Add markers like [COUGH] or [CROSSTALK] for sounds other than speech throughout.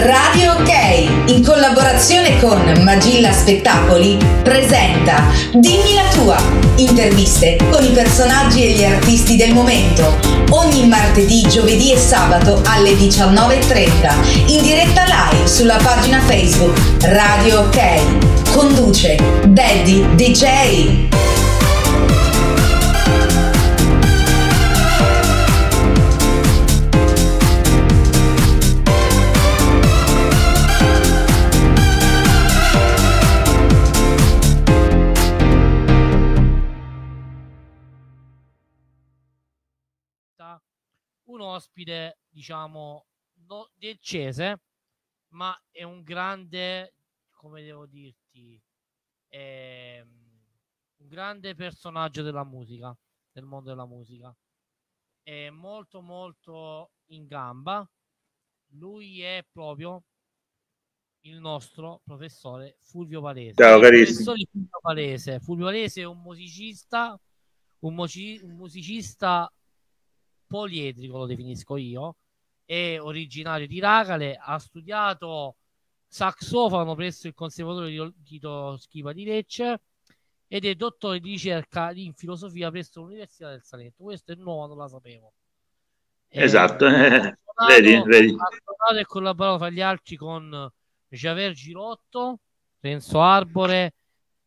Radio OK, in collaborazione con Magilla Spettacoli, presenta Dimmi la tua. Interviste con i personaggi e gli artisti del momento. Ogni martedì, giovedì e sabato alle 19.30. In diretta live sulla pagina Facebook Radio OK. Conduce Daddy DJ. Ospite, diciamo, no, del Cese, ma è un grande, come devo dirti, è un grande personaggio della musica, del mondo della musica. È molto molto in gamba. Lui è proprio il nostro professore Fulvio Palese. Ciao carissimo. Fulvio Palese. Fulvio Palese è un musicista, un musicista poliedrico lo definisco io, è originario di Ragale, ha studiato saxofono presso il Conservatorio di Tito Schiva di Lecce ed è dottore di ricerca in filosofia presso l'Università del Salento. Questo è nuovo, non la sapevo. Esatto, eh, [LAUGHS] vedi, vedi. Ha e collaborato fra gli altri con Javier Girotto, Renzo Arbore,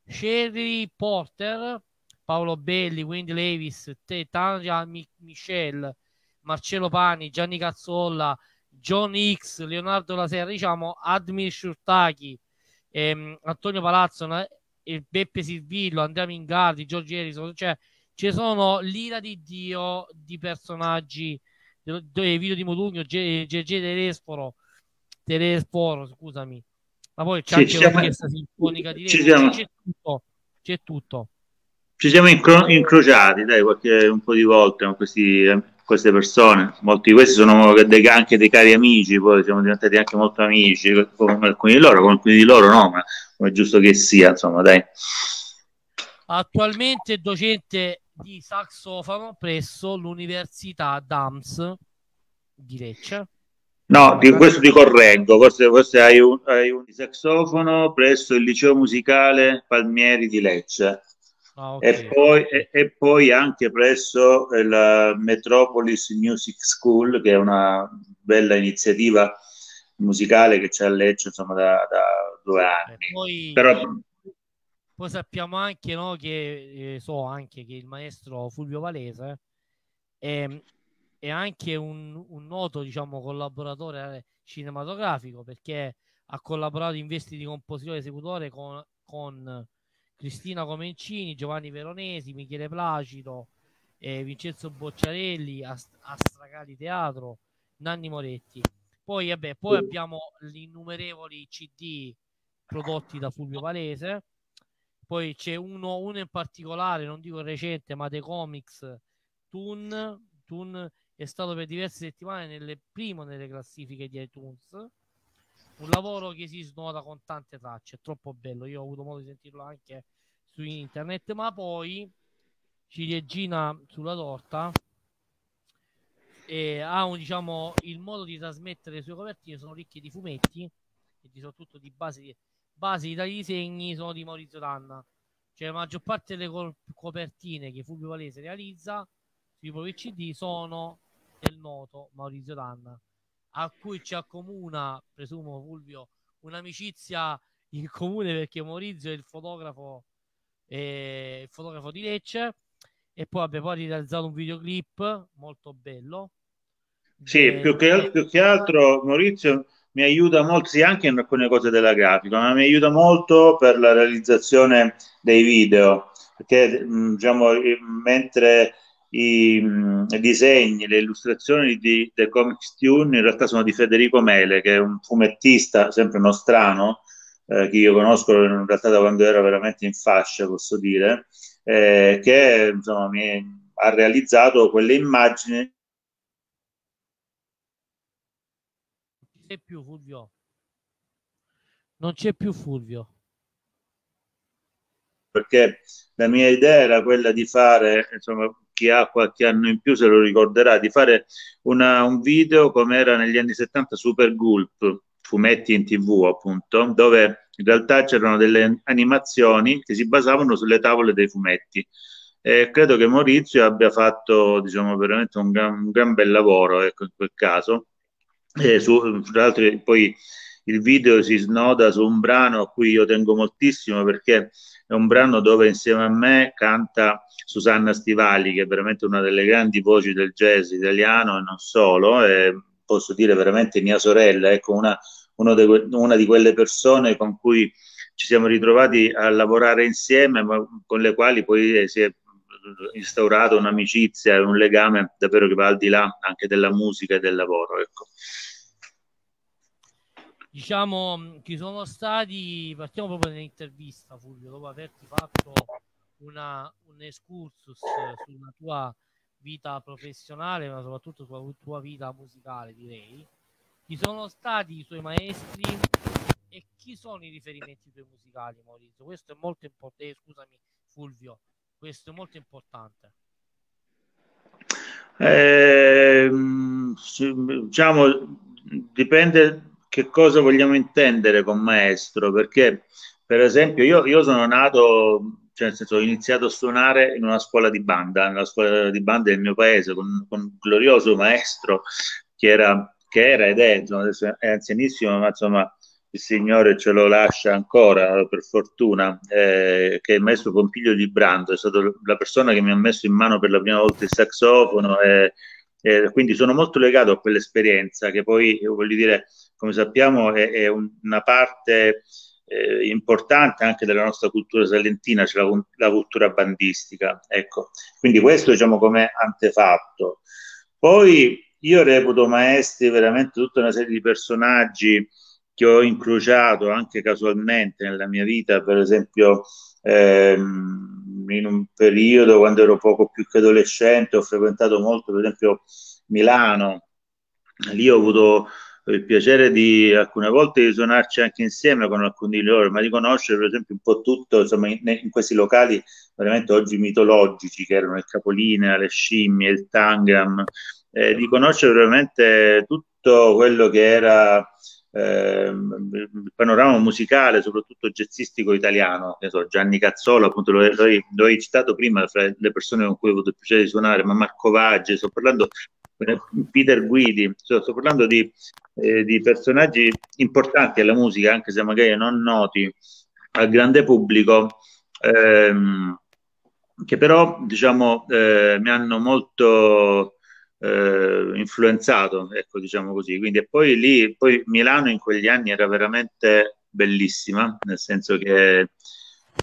Sherry Porter, Paolo Belli, Wendy Levis, Tania Michel, Marcello Pani, Gianni Cazzolla, John X, Leonardo Lasera, diciamo Admir Shurtaki, ehm, Antonio Palazzo, e Beppe Silvillo, Andrea Mingardi, Giorgio Erison, cioè ci sono l'ira di Dio di personaggi dei video di Modugno, Gegè Teresporo, Teresporo, scusami, ma poi c'è sì, anche l'orchestra sinfonica di C'è tutto, c'è tutto ci siamo incro- incrociati dai, qualche, un po' di volte con questi, queste persone. Molti di questi sono dei, anche dei cari amici, poi siamo diventati anche molto amici con alcuni di loro, con alcuni di loro no, ma come è giusto che sia, insomma, dai. Attualmente docente di saxofono presso l'Università DAMS di Lecce. No, di questo ti correggo, forse, forse hai, un, hai un saxofono presso il liceo musicale Palmieri di Lecce. Ah, okay. e, poi, e, e, poi, anche presso la Metropolis Music School, che è una bella iniziativa musicale che c'è a Lecce insomma, da, da due anni. Poi, Però... poi, sappiamo anche no, che eh, so anche che il maestro Fulvio Valese è, è anche un, un, noto diciamo, collaboratore cinematografico perché ha collaborato in vesti di compositore esecutore con, con Cristina Comencini, Giovanni Veronesi, Michele Placido, eh, Vincenzo Bocciarelli, Ast- Astracali Teatro, Nanni Moretti. Poi, vabbè, poi abbiamo gli innumerevoli CD prodotti da Fulvio Palese. Poi c'è uno, uno in particolare, non dico recente, ma The Comics Toon. Toon è stato per diverse settimane nelle, primo nelle classifiche di iTunes. Un lavoro che si snota con tante tracce, è troppo bello. Io ho avuto modo di sentirlo anche su internet, ma poi ciliegina sulla torta e ha un, diciamo, il modo di trasmettere le sue copertine sono ricche di fumetti e di soprattutto di basi, basi dai disegni sono di Maurizio Danna. Cioè la maggior parte delle co- copertine che Fulvio Valese realizza sui propri CD sono del noto Maurizio Danna, a cui ci accomuna, presumo Fulvio, un'amicizia in comune perché Maurizio è il fotografo il fotografo di Lecce e poi abbiamo poi realizzato un videoclip molto bello. Sì, e... più, che, più che altro Maurizio mi aiuta molto, sì, anche in alcune cose della grafica, ma mi aiuta molto per la realizzazione dei video, perché diciamo, mentre i, i disegni, le illustrazioni di The Comics Tune in realtà sono di Federico Mele, che è un fumettista sempre nostrano, eh, che io conosco in realtà da quando ero veramente in fascia, posso dire, eh, che insomma, mi ha realizzato quelle immagini. Non c'è più Fulvio. Non c'è più Fulvio. Perché la mia idea era quella di fare, insomma, chi ha qualche anno in più se lo ricorderà, di fare una, un video come era negli anni 70 Super Gulp, fumetti in tv appunto, dove in realtà c'erano delle animazioni che si basavano sulle tavole dei fumetti. E credo che Maurizio abbia fatto diciamo, veramente un gran, un gran bel lavoro ecco, in quel caso. E su, tra l'altro poi il video si snoda su un brano a cui io tengo moltissimo perché è un brano dove insieme a me canta Susanna Stivali, che è veramente una delle grandi voci del jazz italiano e non solo, e posso dire veramente mia sorella, ecco una, de, una di quelle persone con cui ci siamo ritrovati a lavorare insieme, ma con le quali poi si è instaurato un'amicizia e un legame davvero che va al di là anche della musica e del lavoro. Ecco diciamo, ci sono stati, partiamo proprio dall'intervista Fulvio, dopo averti fatto una, un excursus sulla tua vita professionale, ma soprattutto sulla tua vita musicale, direi. Chi sono stati i suoi maestri e chi sono i riferimenti tuoi musicali, Maurizio? Questo è molto importante, eh, scusami Fulvio, questo è molto importante. Eh, diciamo, dipende che cosa vogliamo intendere con maestro, perché per esempio io, io sono nato, cioè nel senso ho iniziato a suonare in una scuola di banda, nella scuola di banda del mio paese, con, con un glorioso maestro che era, che era ed è, insomma, adesso è anzianissimo, ma insomma il Signore ce lo lascia ancora, per fortuna, eh, che è il maestro Pompiglio di Brando, è stata la persona che mi ha messo in mano per la prima volta il saxofono e, e quindi sono molto legato a quell'esperienza che poi, voglio dire, come sappiamo è, è una parte eh, importante anche della nostra cultura salentina, cioè la, la, cultura bandistica. Ecco. Quindi questo diciamo come antefatto. Poi io reputo maestri veramente tutta una serie di personaggi che ho incrociato anche casualmente nella mia vita, per esempio ehm, in un periodo quando ero poco più che adolescente ho frequentato molto per esempio Milano, lì ho avuto il piacere di alcune volte di suonarci anche insieme con alcuni di loro, ma di conoscere per esempio un po' tutto insomma, in, in questi locali veramente oggi mitologici che erano il Capolinea, le scimmie, il Tangram, eh, di conoscere veramente tutto quello che era eh, il panorama musicale, soprattutto jazzistico italiano, so, Gianni Cazzola, appunto lo, lo, lo hai citato prima fra le persone con cui ho avuto il piacere di suonare, ma Marco Vaggi, sto parlando Peter Guidi, sto, sto parlando di, eh, di, personaggi importanti alla musica, anche se magari non noti al grande pubblico, ehm, che però diciamo eh, mi hanno molto eh, influenzato, ecco diciamo così. Quindi e poi lì, poi Milano in quegli anni era veramente bellissima, nel senso che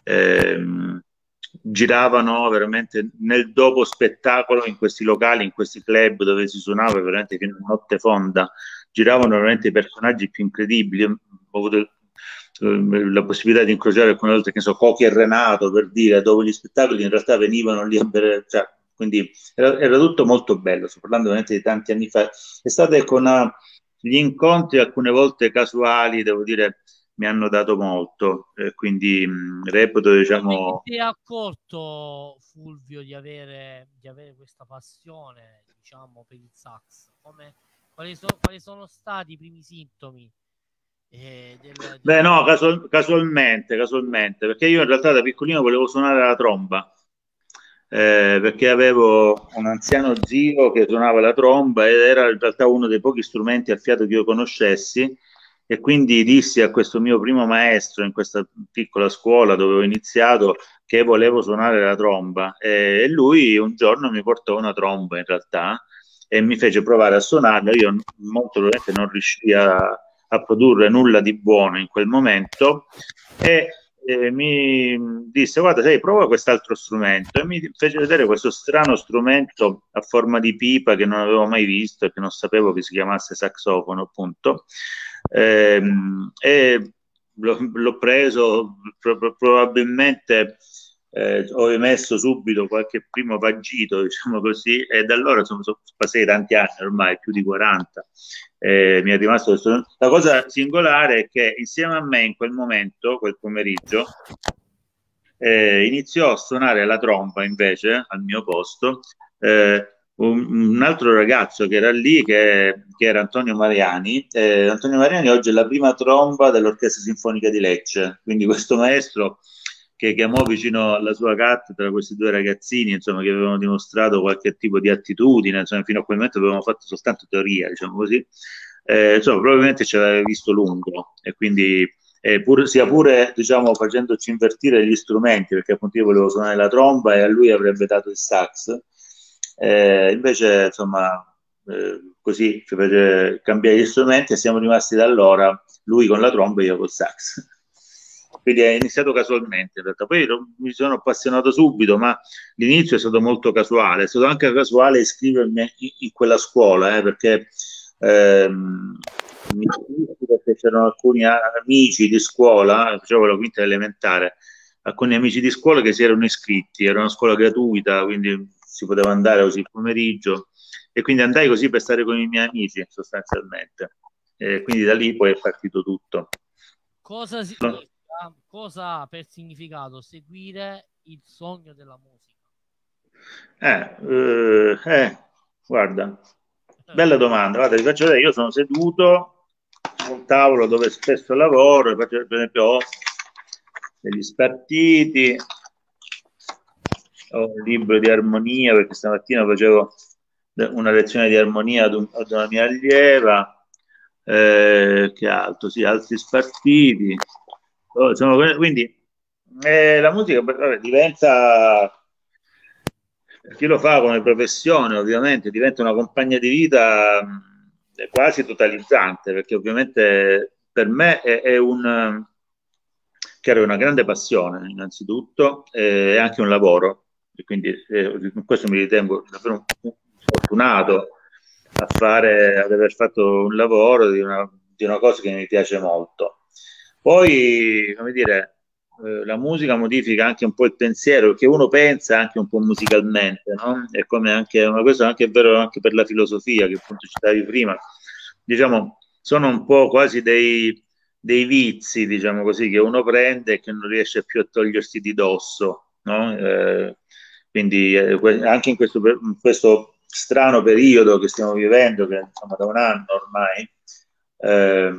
ehm, giravano veramente nel dopo spettacolo in questi locali, in questi club dove si suonava veramente fino a notte fonda, giravano veramente i personaggi più incredibili. Ho avuto eh, la possibilità di incrociare alcune volte, che so, Cochi e Renato per dire, dopo gli spettacoli in realtà venivano lì a bere, cioè, quindi era, era, tutto molto bello, sto parlando veramente di tanti anni fa. È stato con uh, gli incontri alcune volte casuali, devo dire, mi hanno dato molto, eh, quindi mh, reputo, diciamo... Ti è accorto, Fulvio, di avere, di avere questa passione, diciamo, per il sax? Come, quali, so, quali sono stati i primi sintomi? Eh, del, del... Beh, no, casual, casualmente, casualmente, perché io in realtà da piccolino volevo suonare la tromba. Eh, perché avevo un anziano zio che suonava la tromba ed era in realtà uno dei pochi strumenti a fiato che io conoscessi e quindi dissi a questo mio primo maestro in questa piccola scuola dove ho iniziato che volevo suonare la tromba e lui un giorno mi portò una tromba in realtà e mi fece provare a suonarla. Io molto probabilmente non riuscii a, a produrre nulla di buono in quel momento e eh, mi disse guarda sai prova quest'altro strumento. E mi fece vedere questo strano strumento a forma di pipa che non avevo mai visto e che non sapevo che si chiamasse saxofono appunto. Ehm, e l'ho, l'ho preso pro, probabilmente eh, ho emesso subito qualche primo vagito, [LAUGHS] diciamo così, e da allora sono, sono passati tanti anni ormai, più di 40. Eh, mi è rimasto questo. La cosa singolare è che insieme a me in quel momento, quel pomeriggio, eh, iniziò a suonare la tromba invece al mio posto eh, un, un, altro ragazzo che era lì, che, che era Antonio Mariani. Eh, Antonio Mariani oggi è la prima tromba dell'Orchestra Sinfonica di Lecce, quindi questo maestro che chiamò vicino alla sua cattedra questi due ragazzini, insomma, che avevano dimostrato qualche tipo di attitudine, insomma, fino a quel momento avevamo fatto soltanto teoria, diciamo così, eh, insomma, probabilmente ci aveva visto lungo e quindi eh, pur, sia pure diciamo, facendoci invertire gli strumenti, perché appunto io volevo suonare la tromba e a lui avrebbe dato il sax, eh, invece insomma eh, così ci fece cambiare gli strumenti e siamo rimasti da allora, lui con la tromba e io col sax quindi è iniziato casualmente in realtà. Poi mi sono appassionato subito, ma l'inizio è stato molto casuale, è stato anche casuale iscrivermi in, quella scuola, eh, perché, ehm, perché c'erano alcuni amici di scuola, facevo la quinta elementare, alcuni amici di scuola che si erano iscritti, era una scuola gratuita, quindi si poteva andare così il pomeriggio e quindi andai così per stare con i miei amici sostanzialmente. E quindi da lì poi è partito tutto. Cosa si, cosa ha per significato seguire il sogno della musica? Eh, eh, eh guarda, bella domanda. Guarda, vi faccio vedere, io sono seduto su un tavolo dove spesso lavoro, faccio, per esempio ho degli spartiti, ho un libro di armonia perché stamattina facevo una lezione di armonia ad, un, ad una mia allieva, eh, che altro, sì, altri spartiti, sono, quindi eh, la musica vabbè, diventa chi lo fa come professione ovviamente diventa una compagna di vita quasi totalizzante perché ovviamente per me è, è un che era una grande passione innanzitutto eh, anche un lavoro e quindi eh, questo mi ritengo davvero fortunato a fare ad aver fatto un lavoro di una, di una cosa che mi piace molto poi, come dire, eh, la musica modifica anche un po' il pensiero, perché uno pensa anche un po' musicalmente, no? È come anche, una cosa anche vero anche per la filosofia, che appunto citavi prima. Diciamo, sono un po' quasi dei, dei vizi, diciamo così, che uno prende e che non riesce più a togliersi di dosso, no? Eh, quindi eh, anche in questo, in questo, strano periodo che stiamo vivendo, che insomma da un anno ormai, eh,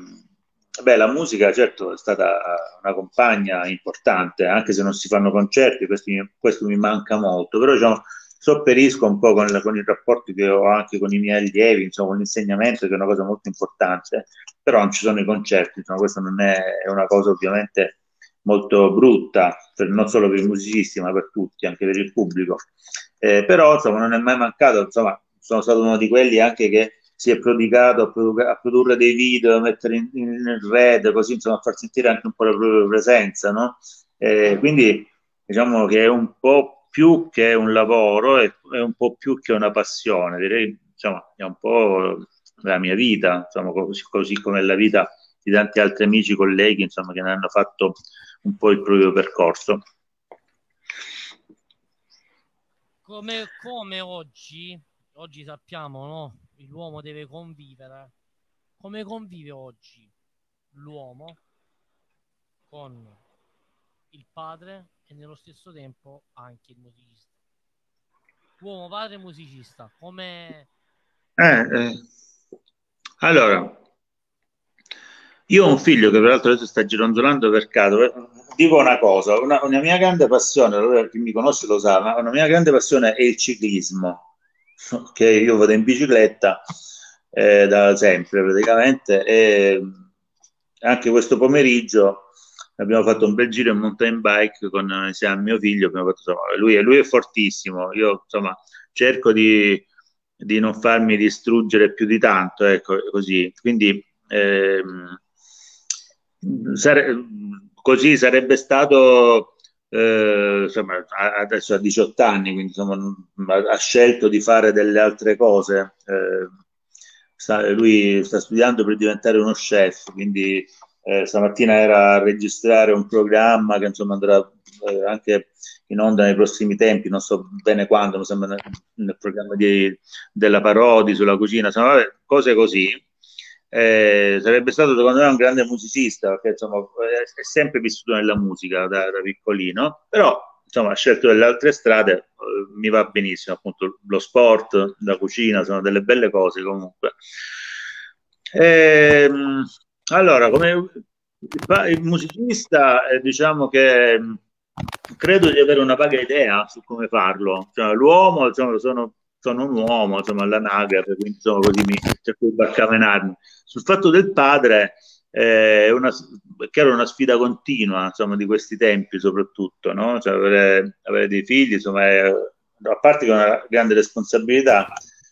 Beh, la musica certo è stata una compagna importante, anche se non si fanno concerti, questo mi, questo mi manca molto, però diciamo, sopperisco un po' con, con, i rapporti che ho anche con i miei allievi, insomma, con l'insegnamento, che è una cosa molto importante, però non ci sono i concerti, insomma, questa non è, è una cosa ovviamente molto brutta, per, non solo per i musicisti, ma per tutti, anche per il pubblico. Eh, però insomma, non è mai mancato, insomma, sono stato uno di quelli anche che si è prodigato a, produ- a produrre dei video, a mettere in, in red, così insomma a far sentire anche un po' la propria presenza, no? Eh, quindi diciamo che è un po' più che un lavoro, è, è un po' più che una passione, direi insomma è un po' la mia vita, insomma, così, così come la vita di tanti altri amici, colleghi, insomma, che ne hanno fatto un po' il proprio percorso. Come, come oggi, oggi sappiamo, no? L'uomo deve convivere. Come convive oggi l'uomo con il padre e nello stesso tempo anche il musicista? Uomo, padre, musicista, come... Eh, eh. Allora, io ho un figlio che peraltro adesso sta gironzolando per caso. Dico una cosa, una, una mia grande passione, chi mi conosce lo sa, ma una mia grande passione è il ciclismo che io vado in bicicletta eh, da sempre praticamente e anche questo pomeriggio abbiamo fatto un bel giro in mountain bike con insieme a mio figlio fatto, insomma, lui, lui, è fortissimo io insomma cerco di, di, non farmi distruggere più di tanto ecco così. Quindi ehm, sare- così sarebbe stato eh, insomma, adesso ha 18 anni, quindi insomma, ha scelto di fare delle altre cose. Eh, sta, lui sta studiando per diventare uno chef, quindi eh, stamattina era a registrare un programma che insomma andrà eh, anche in onda nei prossimi tempi, non so bene quando, mi sembra nel, nel programma di, della Parodi sulla cucina, insomma, vabbè, cose così eh, sarebbe stato secondo me un grande musicista perché insomma è sempre vissuto nella musica da, da piccolino però insomma, ha scelto delle altre strade, eh, mi va benissimo, appunto, lo sport, la cucina, sono delle belle cose comunque. E, ehm, allora, come il musicista, eh, diciamo che credo di avere una vaga idea su come farlo. Cioè, l'uomo, insomma, sono, sono, un uomo, insomma, all'anagrafe, quindi insomma, così mi cerco di barcamenarmi. Sul fatto del padre, eh, è una, chiaro una sfida continua, insomma, di questi tempi soprattutto, no? Cioè, avere, avere, dei figli, insomma, è, a parte che è una grande responsabilità,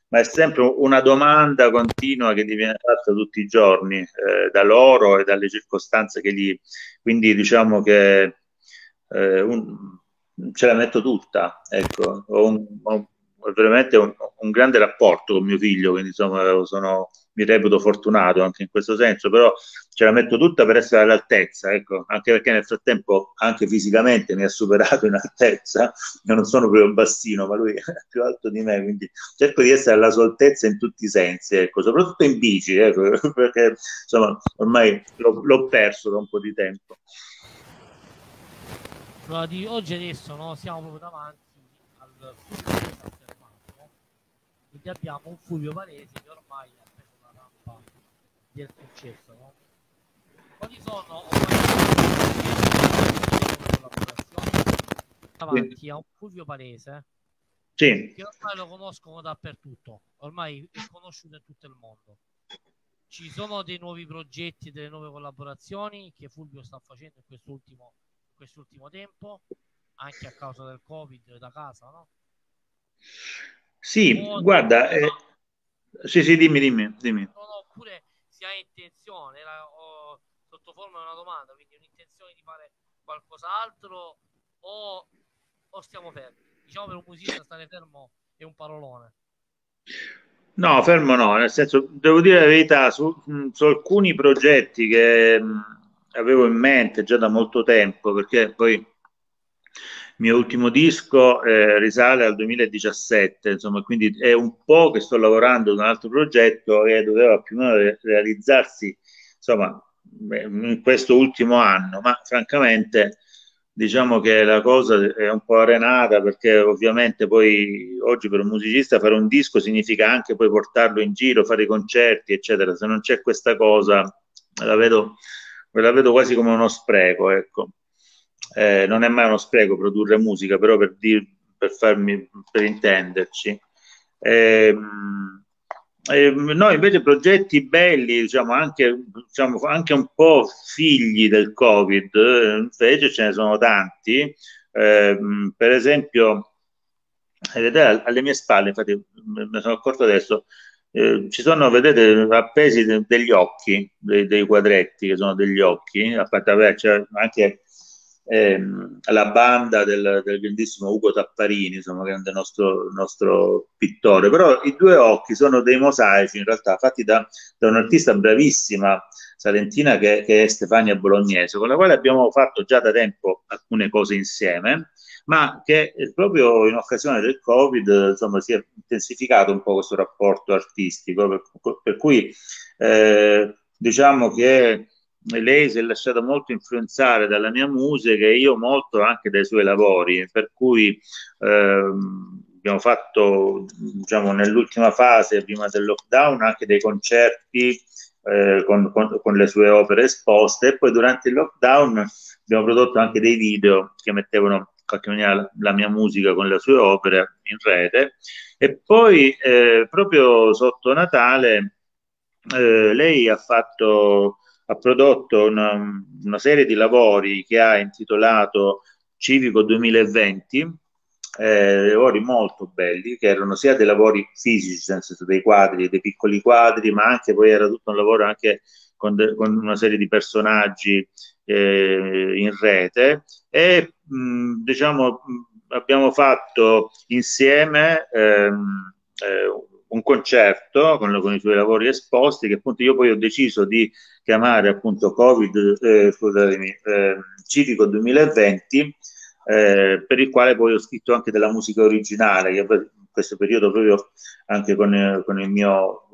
ma è sempre una domanda continua che ti viene fatta tutti i giorni eh, da loro e dalle circostanze che gli... Quindi diciamo che eh, un, ce la metto tutta, ecco, ho, un, ho veramente un, un, grande rapporto con mio figlio, quindi insomma sono, mi reputo fortunato anche in questo senso, però ce la metto tutta per essere all'altezza, ecco, anche perché nel frattempo anche fisicamente mi ha superato in altezza, io non sono proprio bassino, ma lui [LAUGHS] è più alto di me, quindi cerco di essere alla sua altezza in tutti i sensi, ecco, soprattutto in bici, ecco, [LAUGHS] perché insomma ormai l'ho, l'ho perso da un po' di tempo. Di oggi adesso no, siamo proprio davanti al quindi abbiamo un Fulvio Varese che ormai ha preso la rampa del successo no? quali sono davanti a un Fulvio Varese sì. che ormai lo conoscono dappertutto ormai è conosciuto in tutto il mondo ci sono dei nuovi progetti delle nuove collaborazioni che Fulvio sta facendo in quest'ultimo quest'ultimo tempo, anche a causa del Covid da casa, no? Sì, o, guarda, eh, sì, sì, dimmi, dimmi, dimmi. No, no, oppure si ha intenzione, la, o, sotto forma di una domanda, quindi un'intenzione di fare qualcos'altro o, o stiamo fermi? Diciamo per un musicista stare fermo è un parolone. No, fermo no, nel senso, devo dire la verità, su, su alcuni progetti che avevo in mente già da molto tempo, perché poi mio ultimo disco eh, risale al 2017, insomma, quindi è un po' che sto lavorando ad un altro progetto e doveva più o meno realizzarsi, insomma, in questo ultimo anno, ma francamente diciamo che la cosa è un po' arenata perché ovviamente poi oggi per un musicista fare un disco significa anche poi portarlo in giro, fare i concerti, eccetera. Se non c'è questa cosa, la vedo la vedo quasi come uno spreco, ecco. Eh, non è mai uno spreco produrre musica, però per, dir, per, farmi, per intenderci. Eh, eh, no, invece progetti belli, diciamo anche, diciamo, anche un po' figli del Covid, invece ce ne sono tanti. Ehm, per esempio, vedete alle mie spalle, infatti me ne sono accorto adesso, eh, ci sono, vedete, appesi de- degli occhi, dei, dei, quadretti che sono degli occhi, a parte c'è anche ehm, la banda del, del, grandissimo Ugo Tapparini, insomma, grande nostro, nostro pittore, però i due occhi sono dei mosaici in realtà fatti da, da un'artista bravissima salentina che, che, è Stefania Bolognese, con la quale abbiamo fatto già da tempo alcune cose insieme ma che proprio in occasione del Covid insomma, si è intensificato un po' questo rapporto artistico, per, per cui eh, diciamo che lei si è lasciata molto influenzare dalla mia musica e io molto anche dai suoi lavori, per cui eh, abbiamo fatto diciamo, nell'ultima fase, prima del lockdown, anche dei concerti eh, con, con, con, le sue opere esposte e poi durante il lockdown abbiamo prodotto anche dei video che mettevano qualche maniera la mia musica con le sue opere in rete. E poi eh, proprio sotto Natale eh, lei ha fatto ha prodotto una, una, serie di lavori che ha intitolato Civico 2020 eh, lavori molto belli che erano sia dei lavori fisici nel senso dei quadri, dei piccoli quadri ma anche poi era tutto un lavoro anche con, de, con una serie di personaggi eh, in rete. E mh, diciamo abbiamo fatto insieme ehm, eh, un concerto con, con, i suoi lavori esposti che appunto io poi ho deciso di chiamare appunto Covid, eh, scusatemi, eh, Civico 2020 eh, per il quale poi ho scritto anche della musica originale che in questo periodo proprio anche con, con il mio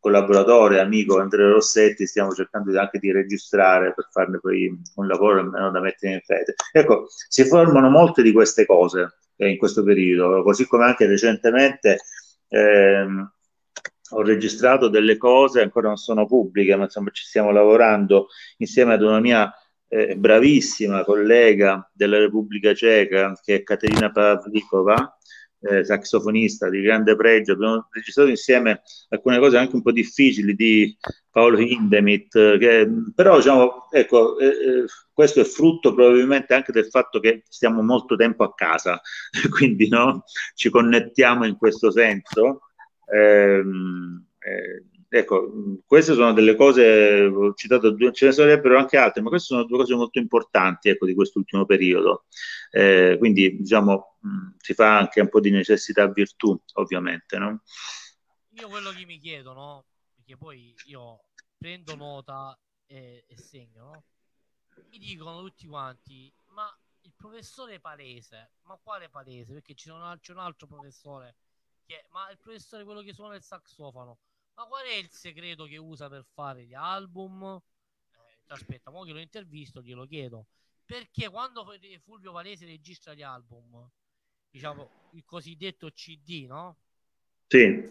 collaboratore, amico Andrea Rossetti, stiamo cercando anche di registrare per farne poi un lavoro almeno da mettere in rete. Ecco, si formano molte di queste cose eh, in questo periodo, così come anche recentemente ehm, ho registrato delle cose, ancora non sono pubbliche, ma insomma ci stiamo lavorando insieme ad una mia eh, bravissima collega della Repubblica Ceca, che è Caterina Pavlikova, eh, saxofonista di grande pregio. Abbiamo registrato insieme alcune cose anche un po' difficili di Paolo Hindemith, che però diciamo, ecco, eh, eh, questo è frutto probabilmente anche del fatto che stiamo molto tempo a casa, [LAUGHS] quindi no? ci connettiamo in questo senso. Ehm, eh, ecco, queste sono delle cose, ho citato due, ce ne sarebbero anche altre, ma queste sono due cose molto importanti ecco, di quest'ultimo periodo. Eh, quindi, diciamo, mh, si fa anche un po' di necessità virtù, ovviamente. No? Io quello che mi chiedo, no? Perché poi io prendo nota e, e segno, no? Mi dicono tutti quanti, ma il professore palese, ma quale palese? Perché c'è un, c'è un altro professore ma il professore quello che suona il saxofono ma qual è il segreto che usa per fare gli album? Eh, aspetta, mo che lo intervisto, glielo chiedo. Perché quando Fulvio Valese registra gli album, diciamo il cosiddetto CD, no? Sì.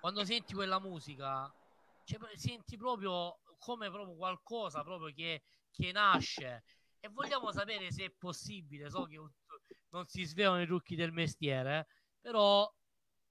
Quando senti quella musica, cioè, senti proprio come proprio qualcosa proprio che, che nasce. E vogliamo sapere se è possibile. So che non si svelano i trucchi del mestiere, però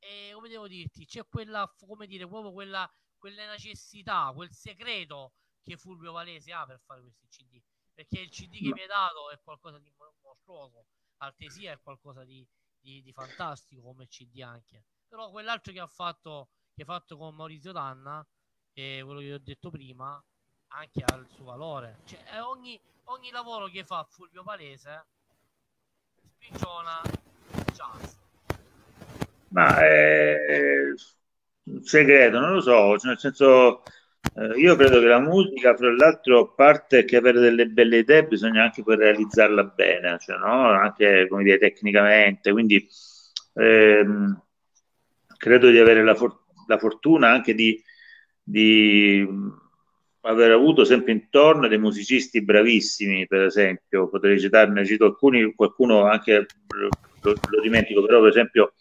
e come devo dirti, c'è quella, come dire, proprio quella, quella necessità, quel segreto che Fulvio Valese ha per fare questi CD. Perché il CD che mi hai dato è qualcosa di mostruoso, Altesia è qualcosa di, di, di fantastico come CD anche. Però quell'altro che ha fatto, che ha fatto con Maurizio Danna, e quello che ho detto prima, anche ha il suo valore. Cioè, ogni, ogni lavoro che fa Fulvio Palese sprigiona jazz ma è un segreto, non lo so, cioè, nel senso eh, io credo che la musica, fra l'altro, a parte che avere delle belle idee, bisogna anche poi realizzarla bene, cioè, no? anche come dire, tecnicamente, quindi ehm, credo di avere la, for- la fortuna anche di, di aver avuto sempre intorno dei musicisti bravissimi, per esempio, potrei citarne, cito alcuni, qualcuno anche lo, lo dimentico, però per esempio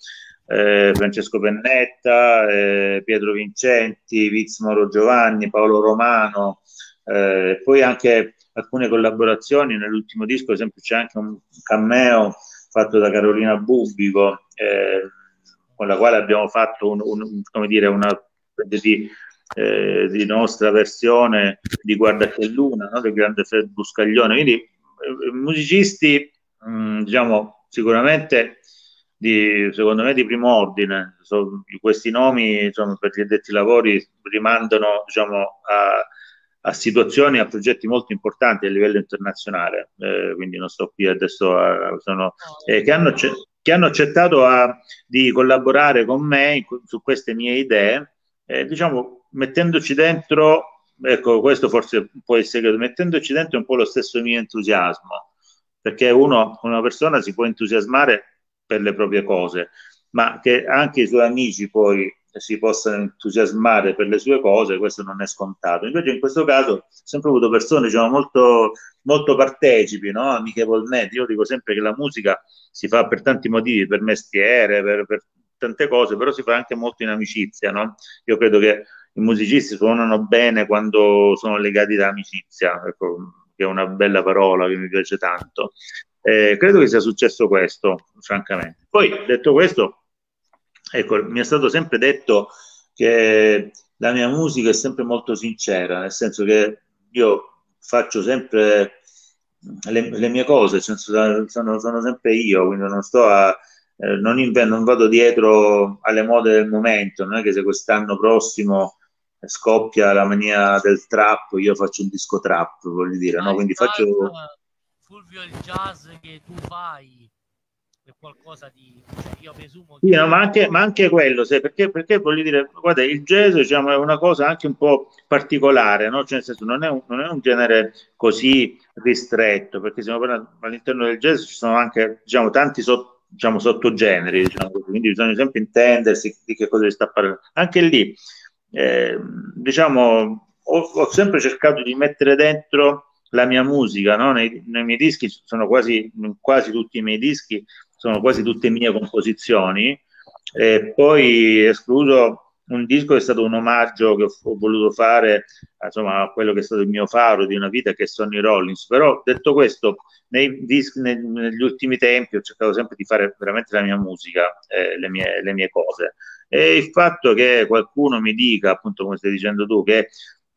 eh, Francesco Pennetta, eh, Pietro Vincenti, Viz Moro Giovanni, Paolo Romano, eh, poi anche alcune collaborazioni. Nell'ultimo disco, ad esempio, c'è anche un cameo fatto da Carolina Bubbico, eh, con la quale abbiamo fatto un, un, come dire, una di, eh, di, nostra versione di Guarda che Luna, no? del grande Fred Buscaglione. Quindi eh, musicisti, mh, mm, diciamo, sicuramente di, secondo me di primo ordine. So, questi nomi insomma, per gli addetti ai lavori rimandano diciamo, a, a, situazioni, a progetti molto importanti a livello internazionale, eh, quindi non sto qui adesso a, sono, eh, che, hanno, che, hanno, accettato a, di collaborare con me su queste mie idee, eh, diciamo mettendoci dentro, ecco questo forse può essere mettendoci dentro un po' lo stesso mio entusiasmo, perché uno, una persona si può entusiasmare per le proprie cose, ma che anche i suoi amici poi si possano entusiasmare per le sue cose, questo non è scontato. Invece in questo caso ho sempre avuto persone diciamo, molto, molto partecipi, no? amichevolmente. Io dico sempre che la musica si fa per tanti motivi, per mestiere, per, per tante cose, però si fa anche molto in amicizia. No? Io credo che i musicisti suonano bene quando sono legati da amicizia, ecco, che è una bella parola che mi piace tanto. Eh, credo che sia successo questo, francamente. Poi, detto questo, ecco, mi è stato sempre detto che la mia musica è sempre molto sincera, nel senso che io faccio sempre le, le mie cose, sono, sono, sono, sempre io, quindi non sto a... Eh, non, invento, non vado dietro alle mode del momento, non è che se quest'anno prossimo scoppia la mania del trap, io faccio un disco trap, voglio dire, no? Quindi faccio Fulvio il jazz che tu fai è qualcosa di cioè io presumo sì, no, ma, anche, ma anche quello se, perché, perché voglio dire guarda il jazz diciamo, è una cosa anche un po' particolare no? cioè, nel senso, non, è un, non è un genere così ristretto perché parlando all'interno del jazz ci sono anche diciamo, tanti sotto, diciamo, sottogeneri diciamo, quindi bisogna sempre intendersi di che cosa si sta parlando anche lì eh, diciamo, ho, ho, sempre cercato di mettere dentro la mia musica, no? nei, nei, miei dischi sono quasi, quasi tutti i miei dischi, sono quasi tutte mie composizioni, e poi escluso un disco che è stato un omaggio che ho voluto fare insomma, a quello che è stato il mio faro di una vita che sono i Rollins. Però detto questo nei dischi, nei, negli ultimi tempi ho cercato sempre di fare veramente la mia musica eh, le, mie, le mie cose. E il fatto che qualcuno mi dica appunto come stai dicendo tu che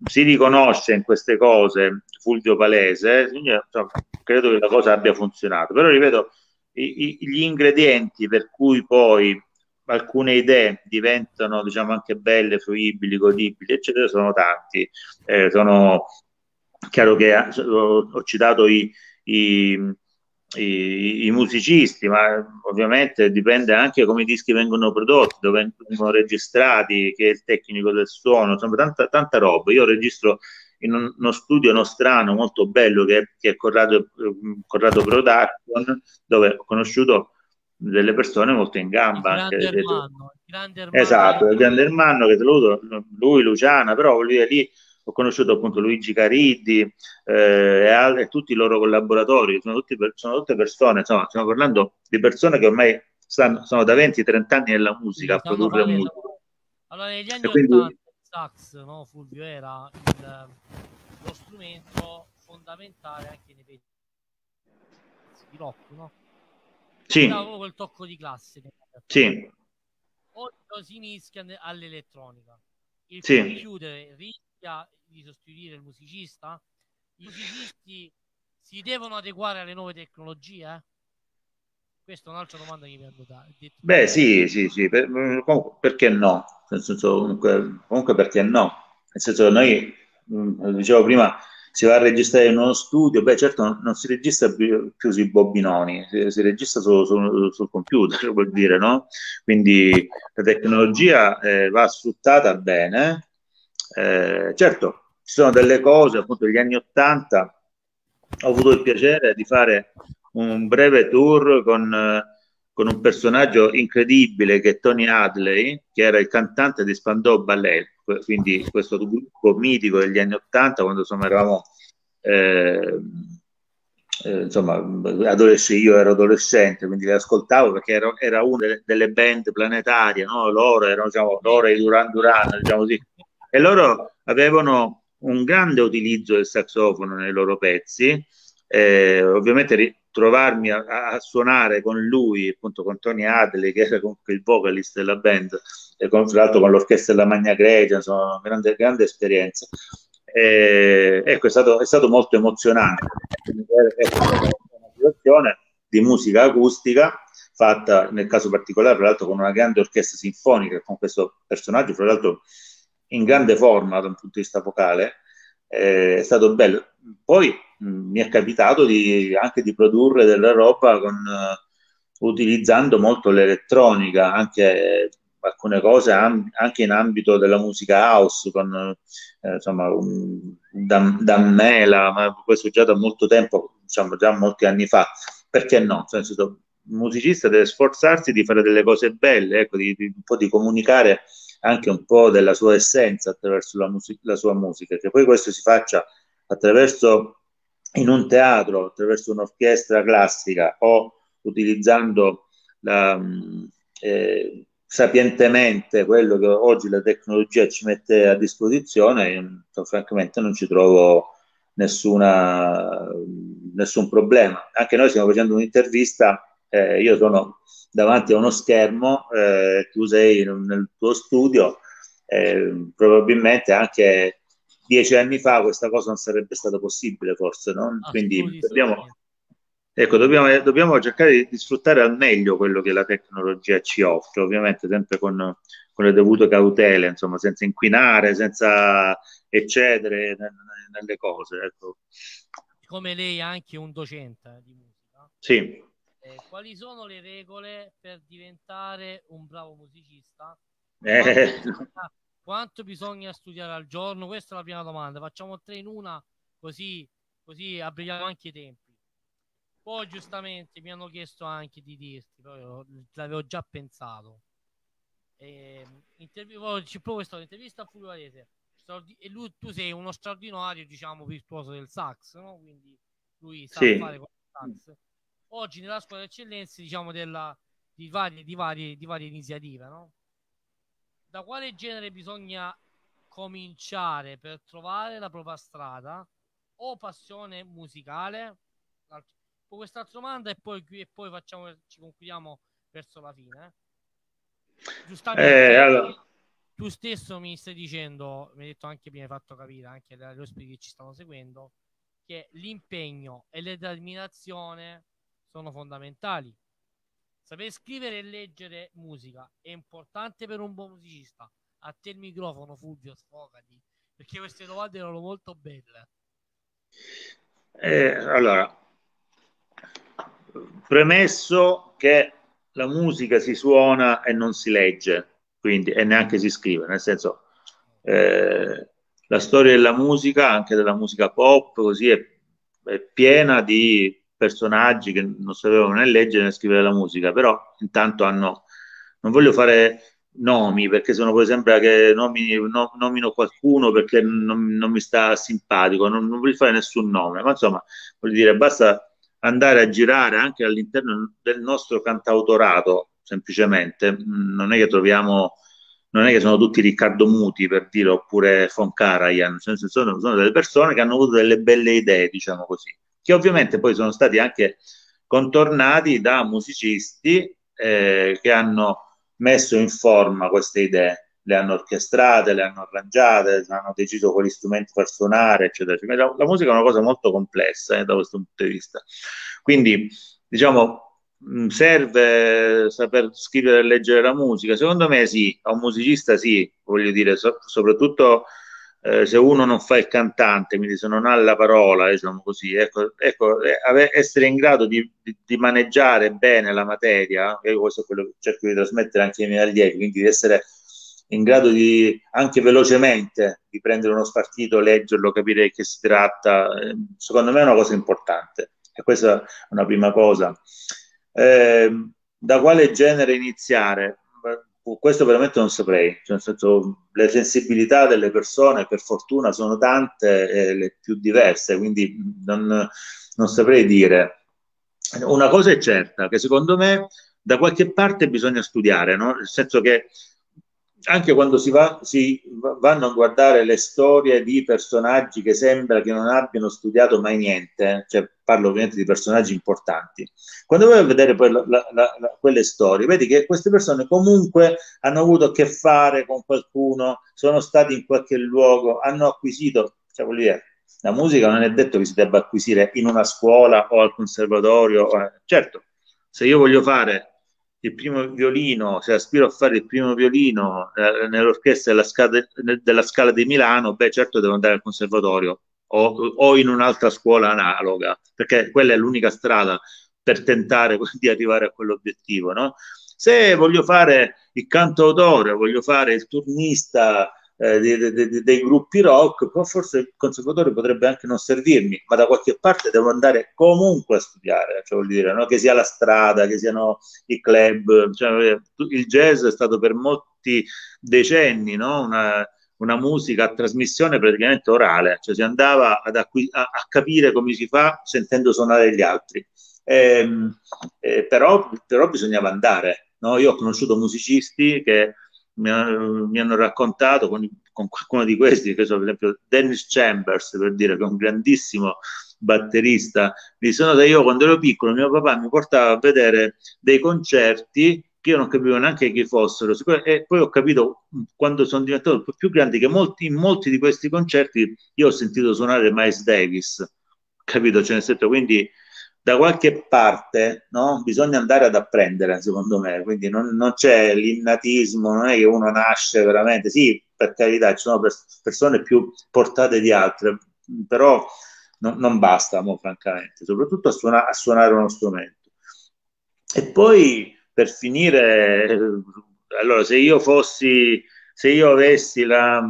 si riconosce in queste cose Fulvio Palese insomma, credo che la cosa abbia funzionato però ripeto i, i, gli ingredienti per cui poi alcune idee diventano diciamo anche belle, fruibili, godibili, eccetera, sono tanti. Eh, sono chiaro che ho, ho citato i, i, i, i, musicisti, ma ovviamente dipende anche come i dischi vengono prodotti, dove vengono registrati, che è il tecnico del suono, insomma tanta, tanta roba. Io registro in uno studio nostrano molto bello che, che è Corrado, Corrado Production, dove ho conosciuto delle persone molto in gamba. Il grande, anche, Ermanno, il grande Ermanno. Esatto, il grande Ermanno che saluto, lui, Luciana, però voglio dire, lì ho conosciuto appunto Luigi Cariddi eh, e, al- e, tutti i loro collaboratori, sono, tutti, sono tutte persone, insomma, stiamo parlando di persone che ormai stanno, sono da 20-30 anni nella musica, a produrre musica. Allora, negli anni quindi... 80 il sax, no, Fulvio, era il, lo strumento fondamentale anche nei pezzi di rock, no? Sì. Dava quel tocco di classe. Sì. Oggi si mischia all'elettronica. Il sì. computer rischia di sostituire il musicista? I musicisti si devono adeguare alle nuove tecnologie? Questa è un'altra domanda che mi hanno dato. Beh, sì, sì, sì, per, perché no? Nel senso, comunque, comunque perché no? Nel senso, noi, mm, dicevo prima, si va a registrare in uno studio, beh certo non, si registra più, sui bobinoni, si, si registra solo sul, sul computer, vuol dire, no? Quindi la tecnologia eh, va sfruttata bene. Eh, certo, ci sono delle cose, appunto negli anni Ottanta ho avuto il piacere di fare un breve tour con, con, un personaggio incredibile che è Tony Hadley, che era il cantante di Spandau Ballet, quindi questo gruppo mitico degli anni Ottanta, quando insomma eravamo eh, eh, insomma, io ero adolescente, quindi li ascoltavo perché ero, era una delle, delle, band planetarie, no? loro erano diciamo, loro e Duran Duran, diciamo così, e loro avevano un grande utilizzo del saxofono nei loro pezzi, eh, ovviamente trovarmi a, a, suonare con lui, appunto con Tony Adley, che era comunque il vocalist della band, e con, tra l'altro con l'orchestra della Magna Grecia, insomma, grande, grande esperienza. E, ecco, è stato, è stato molto emozionante. È una situazione di musica acustica fatta nel caso particolare, tra l'altro, con una grande orchestra sinfonica, con questo personaggio, fra l'altro in grande forma da un punto di vista vocale, eh, è stato bello. Poi mh, mi è capitato di, anche di produrre della roba con, uh, utilizzando molto l'elettronica, anche alcune cose anche in ambito della musica house, con eh, insomma, un, Dan, Dan Mela, ma questo già da molto tempo, diciamo già molti anni fa, perché no? Nel senso, il musicista deve sforzarsi di fare delle cose belle, ecco, di, di, un po' di comunicare anche un po' della sua essenza attraverso la, music- la sua musica, che poi questo si faccia attraverso in un teatro, attraverso un'orchestra classica o utilizzando la, eh, sapientemente quello che oggi la tecnologia ci mette a disposizione, io, francamente non ci trovo nessuna, nessun problema. Anche noi stiamo facendo un'intervista, eh, io sono davanti a uno schermo, eh, tu sei nel tuo studio, eh, probabilmente anche dieci anni fa questa cosa non sarebbe stata possibile forse, no? Ah, Quindi dobbiamo, Ecco, dobbiamo, dobbiamo, cercare di, di, sfruttare al meglio quello che la tecnologia ci offre, ovviamente sempre con, con le dovute cautele, insomma, senza inquinare, senza eccedere nelle cose. Ecco. Come lei è anche un docente di musica. Sì. Eh, quali sono le regole per diventare un bravo musicista? Eh. Quanto, quanto bisogna studiare al giorno? Questa è la prima domanda. Facciamo tre in una, così, così abbreviamo anche i tempi. Poi giustamente mi hanno chiesto anche di dirti, però l'avevo già pensato. eh, interv- ci provo questa intervista a Fulvio Valese e lui, tu sei uno straordinario diciamo virtuoso del sax no? quindi lui sa sì. fare sax oggi nella scuola d'eccellenza diciamo della, di, varie, di, varie, di varie iniziative no? da quale genere bisogna cominciare per trovare la propria strada o passione musicale quest'altra domanda e poi, e poi facciamo, ci concludiamo verso la fine eh? Giustamente, eh, allora. tu stesso mi stai dicendo, mi hai detto anche, mi hai fatto capire anche dagli ospiti che ci stanno seguendo, che l'impegno e la determinazione sono fondamentali. Saper scrivere e leggere musica è importante per un buon musicista. A te il microfono, Fulvio, sfogati, perché queste domande erano molto belle. Eh, allora, premesso che la musica si suona e non si legge, quindi, e neanche si scrive, nel senso, eh, la storia della musica, anche della musica pop, così è, è, piena di personaggi che non sapevano né leggere né scrivere la musica, però intanto hanno, non voglio fare nomi perché sono poi sembra che nomini, no, nomino qualcuno perché non, non, mi sta simpatico, non, non voglio fare nessun nome, ma insomma, voglio dire, basta andare a girare anche all'interno del nostro cantautorato, semplicemente, non è che troviamo, non è che sono tutti Riccardo Muti per dire, oppure Von Karajan, cioè sono, sono delle persone che hanno avuto delle belle idee, diciamo così, che ovviamente poi sono stati anche contornati da musicisti eh, che hanno messo in forma queste idee le hanno orchestrate, le hanno arrangiate, hanno deciso quali strumenti far suonare, eccetera. eccetera. La, la, musica è una cosa molto complessa eh, da questo punto di vista. Quindi, diciamo, serve saper scrivere e leggere la musica? Secondo me sì, a un musicista sì, voglio dire, so, soprattutto eh, se uno non fa il cantante, quindi se non ha la parola, diciamo così, ecco, ecco eh, essere in grado di, di, maneggiare bene la materia, e questo è quello che cerco di trasmettere anche ai miei allievi, quindi di essere in grado di anche velocemente di prendere uno spartito, leggerlo, capire di che si tratta, eh, secondo me è una cosa importante e questa è una prima cosa. Eh, da quale genere iniziare? Questo veramente non saprei, cioè, nel senso, le sensibilità delle persone per fortuna sono tante e le più diverse, quindi non, non saprei dire. Una cosa è certa, che secondo me da qualche parte bisogna studiare, no? nel senso che anche quando si, va, si vanno a guardare le storie di personaggi che sembra che non abbiano studiato mai niente, cioè parlo ovviamente di personaggi importanti, quando vai a vedere poi la, la, la, quelle storie, vedi che queste persone comunque hanno avuto a che fare con qualcuno, sono stati in qualche luogo, hanno acquisito, cioè vuol dire, la musica non è detto che si debba acquisire in una scuola o al conservatorio, certo, se io voglio fare il primo violino, se aspiro a fare il primo violino eh, nell'orchestra della scala, della scala, di Milano, beh certo devo andare al conservatorio o, o, in un'altra scuola analoga, perché quella è l'unica strada per tentare [LAUGHS] di arrivare a quell'obiettivo. No? Se voglio fare il cantautore, voglio fare il turnista, eh, dei, dei, dei, gruppi rock, forse il conservatorio potrebbe anche non servirmi, ma da qualche parte devo andare comunque a studiare, cioè vuol dire no? che sia la strada, che siano i club, cioè, il jazz è stato per molti decenni no? una, una musica a trasmissione praticamente orale, cioè si andava acqui- a, a capire come si fa sentendo suonare gli altri. Eh, eh, però, però bisognava andare. No? Io ho conosciuto musicisti che mi, mi hanno raccontato con, con, qualcuno di questi, che so, per esempio Dennis Chambers, per dire che è un grandissimo batterista, mi sono da io quando ero piccolo, mio papà mi portava a vedere dei concerti che io non capivo neanche chi fossero e poi ho capito quando sono diventato più grande che molti, in molti di questi concerti io ho sentito suonare Miles Davis, capito? Cioè, nel senso, quindi da qualche parte no? bisogna andare ad apprendere, secondo me, quindi non, non, c'è l'innatismo, non è che uno nasce veramente, sì, per carità, ci sono persone più portate di altre, però no, non basta, mo, francamente, soprattutto a, suona, a, suonare uno strumento. E poi, per finire, allora, se io fossi, se io avessi la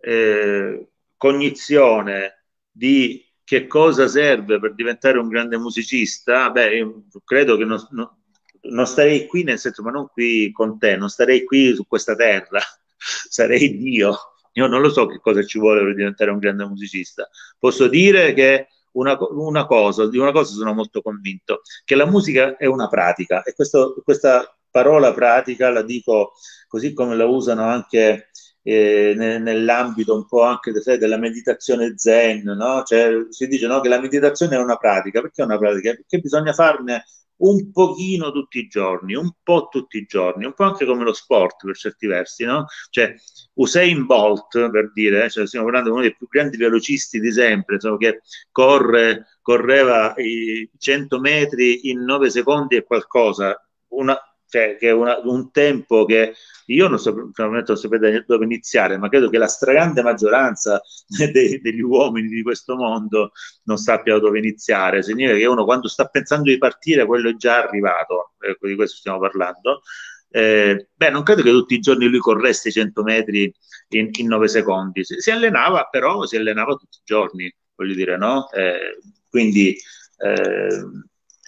eh, cognizione di che cosa serve per diventare un grande musicista? Beh, io credo che non, non, non starei qui nel senso, ma non qui con te, non starei qui su questa terra, [LAUGHS] sarei Dio. Io non lo so che cosa ci vuole per diventare un grande musicista. Posso dire che una, una cosa, di una cosa sono molto convinto, che la musica è una pratica e questo, questa parola pratica la dico così come la usano anche eh, nell'ambito un po' anche sai, della meditazione zen, no? Cioè, si dice no, che la meditazione è una pratica, perché è una pratica? Perché bisogna farne un pochino tutti i giorni, un po' tutti i giorni, un po' anche come lo sport per certi versi, no? Cioè, Usain Bolt, per dire, eh, cioè, stiamo parlando di uno dei più grandi velocisti di sempre, insomma, che corre, correva i 100 metri in 9 secondi e qualcosa, una, cioè, che una, un tempo che io non so, non sapete dove iniziare, ma credo che la stragrande maggioranza [LAUGHS] dei, degli uomini di questo mondo non sappia dove iniziare. Significa che uno quando sta pensando di partire, quello è già arrivato, ecco, di questo stiamo parlando. Eh, beh, non credo che tutti i giorni lui corresse 100 metri in, in 9 secondi. Si, si, allenava, però si allenava tutti i giorni, voglio dire, no? Eh, quindi eh,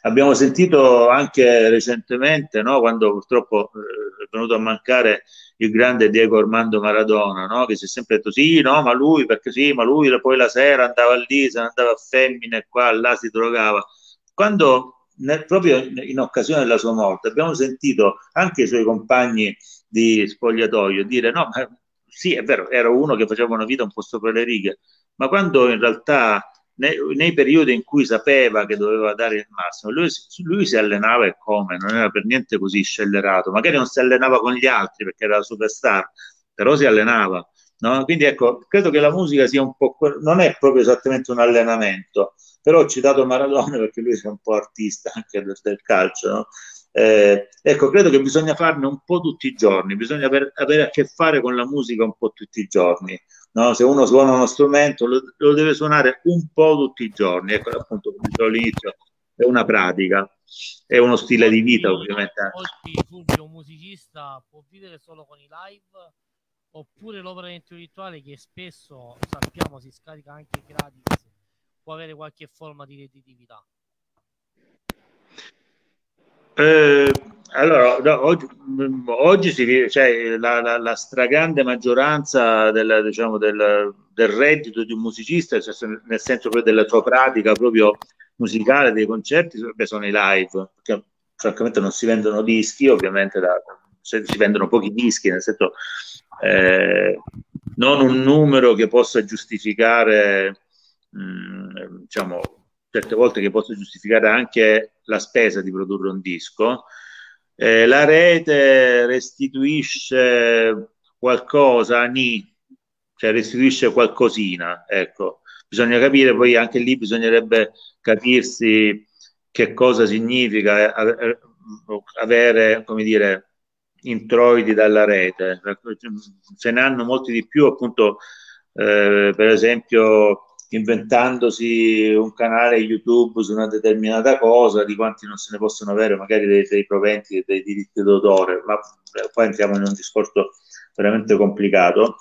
Abbiamo sentito anche recentemente, no, quando purtroppo eh, è venuto a mancare il grande Diego Armando Maradona, no, che si è sempre detto sì, no, ma lui, perché sì, ma lui poi la sera andava lì, se ne andava a femmine, qua, là si drogava. Quando nel, proprio in occasione della sua morte abbiamo sentito anche i suoi compagni di spogliatoio dire no, ma sì, è vero, era uno che faceva una vita un po' sopra le righe, ma quando in realtà nei, nei, periodi in cui sapeva che doveva dare il massimo, lui, lui, si allenava e come, non era per niente così scellerato, magari non si allenava con gli altri perché era superstar, però si allenava. No? Quindi ecco, credo che la musica sia un po', non è proprio esattamente un allenamento, però ho citato Maradona [LAUGHS] perché lui è un po' artista anche del, del calcio, no? eh, ecco, credo che bisogna farne un po' tutti i giorni, bisogna aver, avere a che fare con la musica un po' tutti i giorni. No? Se uno suona uno strumento lo, lo, deve suonare un po' tutti i giorni, ecco appunto come dicevo all'inizio, è una pratica, è uno stile di vita ovviamente. Oggi Fulvio, un musicista, può vivere solo con i live oppure l'opera intellettuale che spesso sappiamo si scarica anche gratis, può avere qualche forma di redditività? Eh, allora, no, oggi, oggi, si, cioè, la, la, la, stragrande maggioranza del, diciamo, del, del, reddito di un musicista, cioè, nel senso della sua pratica proprio musicale, dei concerti, beh, sono i live, perché francamente non si vendono dischi, ovviamente da, si vendono pochi dischi, nel senso eh, non un numero che possa giustificare, mh, mm, diciamo, certe volte che possa giustificare anche la spesa di produrre un disco. Eh, la rete restituisce qualcosa, ni, cioè restituisce qualcosina, ecco. Bisogna capire, poi anche lì bisognerebbe capirsi che cosa significa avere, come dire, introiti dalla rete. Se ne hanno molti di più, appunto, eh, per esempio inventandosi un canale YouTube su una determinata cosa, di quanti non se ne possono avere magari dei, dei proventi e dei diritti d'autore, ma eh, poi entriamo in un discorso veramente complicato.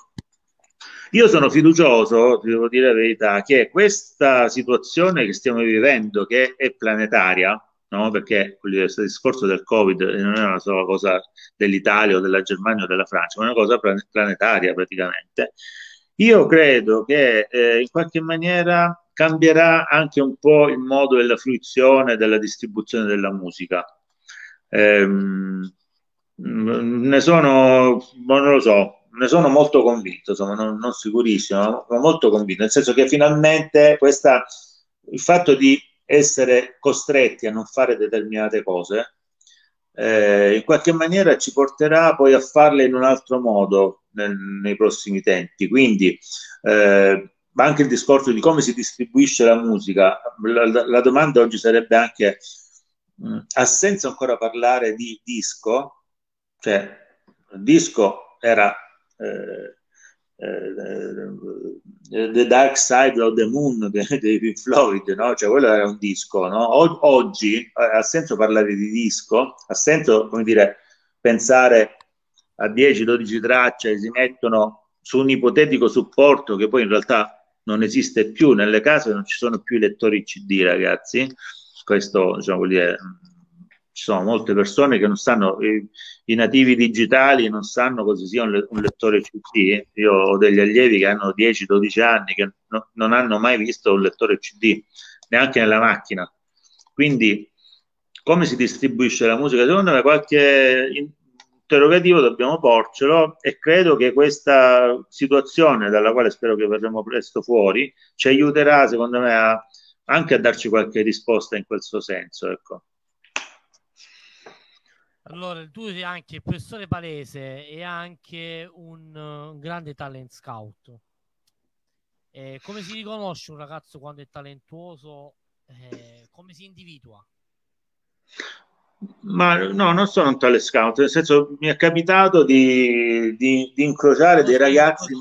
Io sono fiducioso, devo dire la verità, che questa situazione che stiamo vivendo, che è planetaria, no? perché questo discorso del Covid non è una sola cosa dell'Italia o della Germania o della Francia, ma è una cosa planetaria praticamente, io credo che eh, in qualche maniera cambierà anche un po' il modo della fruizione della distribuzione della musica. Ehm, ne sono, non lo so, ne sono molto convinto, insomma, non, non sicurissimo, ma molto convinto, nel senso che finalmente questa, il fatto di essere costretti a non fare determinate cose eh, in qualche maniera ci porterà poi a farle in un altro modo nel, nei prossimi tempi. Quindi eh, anche il discorso di come si distribuisce la musica, la, la domanda oggi sarebbe anche, mh, ha senso ancora parlare di disco? Cioè, il disco era... Eh, eh, The Dark Side of the Moon [LAUGHS] dei Pink Floyd, no? Cioè, quello era un disco, no? oggi eh, ha senso parlare di disco, ha senso, come dire, pensare a 10-12 tracce si mettono su un ipotetico supporto che poi in realtà non esiste più, nelle case non ci sono più i lettori CD, ragazzi. Questo, diciamo, vuol dire, ci sono molte persone che non sanno, i, i nativi digitali non sanno cosa sia un, un, lettore CD. Io ho degli allievi che hanno 10-12 anni che no, non hanno mai visto un lettore CD, neanche nella macchina. Quindi, come si distribuisce la musica? Secondo me qualche interrogativo dobbiamo porcelo e credo che questa situazione, dalla quale spero che verremo presto fuori, ci aiuterà, secondo me, a, anche a darci qualche risposta in questo senso. Ecco. Allora, tu sei anche professore palese e anche un, un grande talent scout. Eh, come si riconosce un ragazzo quando è talentuoso? Eh, come si individua? Ma no, non sono un tale scout, nel senso mi è capitato di, di, di incrociare lo dei sei, ragazzi.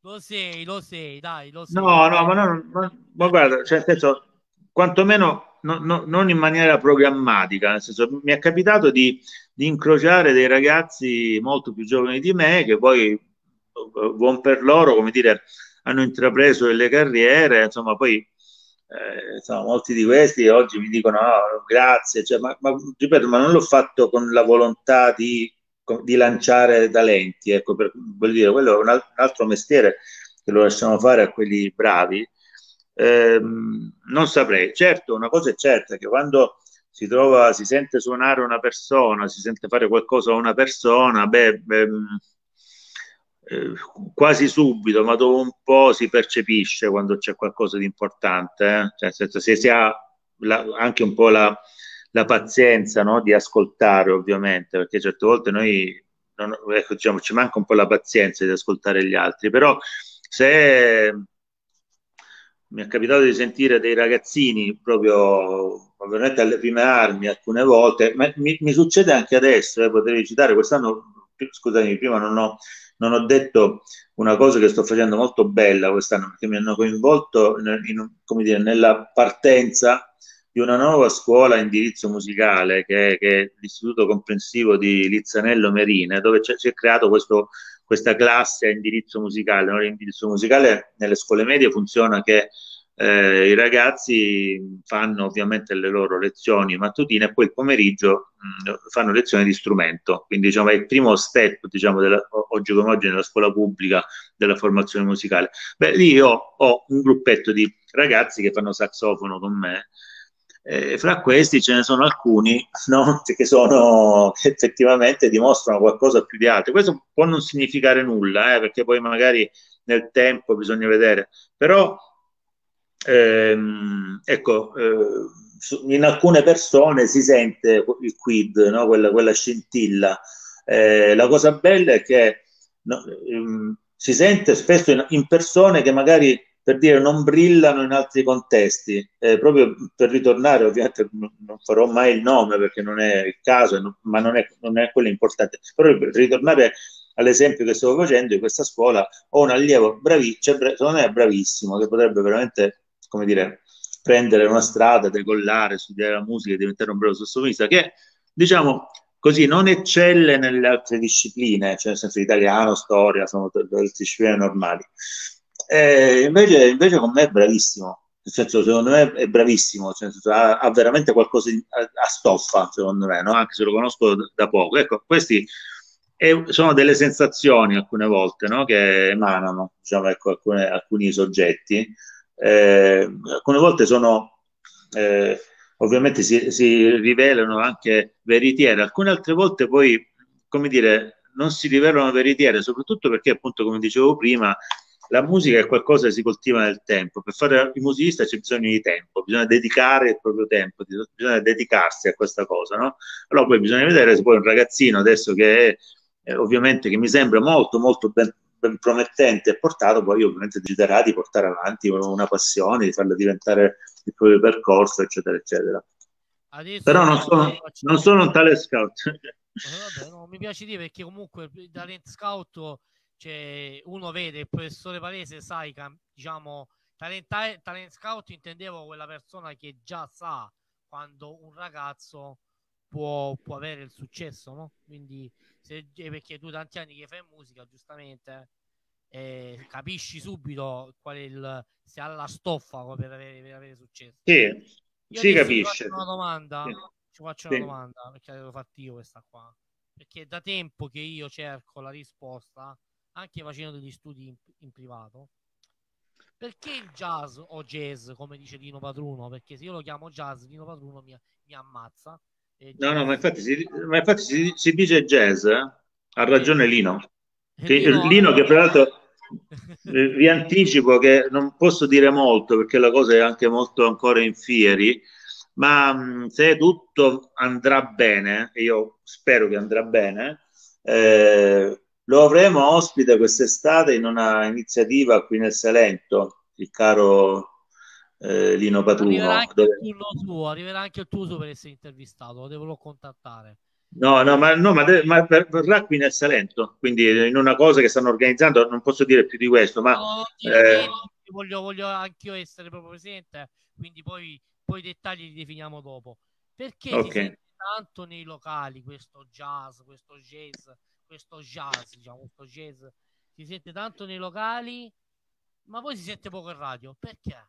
Lo sei, lo sei, dai, lo sei. No, no, ma, non, ma, ma guarda, cioè, nel senso, quantomeno no, no, non in maniera programmatica, nel senso, mi è capitato di, di, incrociare dei ragazzi molto più giovani di me che poi, buon per loro, come dire, hanno intrapreso delle carriere, insomma, poi eh, insomma, molti di questi oggi mi dicono oh, grazie, cioè, ma, ma, ripeto, ma non l'ho fatto con la volontà di, di lanciare talenti, ecco, per, voglio dire, quello è un, altro mestiere che lo lasciamo fare a quelli bravi. Eh, non saprei, certo, una cosa è certa che quando si trova, si sente suonare una persona, si sente fare qualcosa a una persona, beh, beh eh, quasi subito, ma dopo un po' si percepisce quando c'è qualcosa di importante, eh? cioè, se si ha la, anche un po' la, la pazienza no? di ascoltare, ovviamente, perché certe volte noi non, ecco, diciamo, ci manca un po' la pazienza di ascoltare gli altri, però se mi è capitato di sentire dei ragazzini proprio ovviamente alle prime armi alcune volte, ma mi, mi succede anche adesso, eh, potevi citare, quest'anno, scusami, prima non ho non ho detto una cosa che sto facendo molto bella quest'anno perché mi hanno coinvolto in, in, dire, nella partenza di una nuova scuola indirizzo musicale che, che è l'Istituto Comprensivo di Lizzanello Merine, dove si è creato questo, questa classe a indirizzo musicale. L'indirizzo musicale nelle scuole medie funziona che eh, I ragazzi fanno ovviamente le loro lezioni mattutine e poi il pomeriggio mh, fanno lezioni di strumento, quindi diciamo è il primo step diciamo, della, oggi come oggi nella scuola pubblica della formazione musicale. Beh, lì io ho un gruppetto di ragazzi che fanno saxofono con me, eh, fra questi ce ne sono alcuni [LAUGHS] no? che, sono, che effettivamente dimostrano qualcosa più di altri. Questo può non significare nulla, eh, perché poi magari nel tempo bisogna vedere, però ehm, ecco, eh, in alcune persone si sente il quid, no? quella, quella, scintilla. Eh, la cosa bella è che no, ehm, si sente spesso in, in, persone che magari per dire non brillano in altri contesti, eh, proprio per ritornare, ovviamente non farò mai il nome perché non è il caso, no, ma non è, non è quello importante, però per ritornare all'esempio che stavo facendo in questa scuola ho un allievo bravissimo, secondo me è bravissimo, che potrebbe veramente come dire, prendere una strada, decollare, studiare la musica, diventare un bravo sassofonista, che diciamo così non eccelle nelle altre discipline, cioè nel senso italiano, storia, sono discipline normali. E invece, invece con me è bravissimo, nel senso secondo me è bravissimo, cioè, ha, ha, veramente qualcosa di, a, a, stoffa, secondo me, no? anche se lo conosco da, da poco. Ecco, questi è, sono delle sensazioni alcune volte no? che emanano diciamo, ecco, alcune, alcuni soggetti eh, alcune volte sono eh, ovviamente si, si, rivelano anche veritiere, alcune altre volte poi, come dire, non si rivelano veritiere, soprattutto perché appunto, come dicevo prima, la musica è qualcosa che si coltiva nel tempo. Per fare il musicista c'è bisogno di tempo, bisogna dedicare il proprio tempo, bisogna dedicarsi a questa cosa, no? Allora poi bisogna vedere se poi un ragazzino adesso che è eh, ovviamente che mi sembra molto molto ben ben promettente e portato, poi ovviamente deciderà di portare avanti una passione, di farla diventare il proprio percorso, eccetera, eccetera. Adesso Però non sono, non sono un tale scout. Vabbè, no, mi piace dire perché comunque il talent scout cioè, uno vede il professore Palese, sai, diciamo, talent, talent scout intendevo quella persona che già sa quando un ragazzo può, può avere il successo, no? Quindi se, eh, perché tu tanti anni che fai musica, giustamente, eh, capisci subito qual è il, se ha la stoffa per avere, per avere successo. Sì, Io si capisce. Una domanda, sì. ci faccio una sì. domanda perché l'avevo fatta io questa qua. Perché da tempo che io cerco la risposta, anche facendo degli studi in, in privato, perché il jazz o jazz, come dice Dino Padruno? Perché se io lo chiamo jazz, Dino Padruno mi, mi ammazza. No, no, ma infatti, si, ma infatti si, si dice jazz, eh? ha ragione Lino. Che, Lino, Lino che peraltro [LAUGHS] vi anticipo che non posso dire molto perché la cosa è anche molto ancora in fieri, ma se tutto andrà bene, e io spero che andrà bene, eh, lo avremo ospite quest'estate in una iniziativa qui nel Salento, il caro eh, Lino Patruno. Arriverà anche, dove... il suo, arriverà anche il tuo per essere intervistato, lo devo contattare. No, no, ma, no, ma, de- ma verrà qui nel Salento, quindi in una cosa che stanno organizzando, non posso dire più di questo, ma... No, eh... voglio, voglio anch'io essere proprio presente, quindi poi, poi i dettagli li definiamo dopo. Perché okay. si sente tanto nei locali questo jazz, questo jazz, questo jazz, diciamo, questo jazz si sente tanto nei locali, ma poi si sente poco in radio. Perché?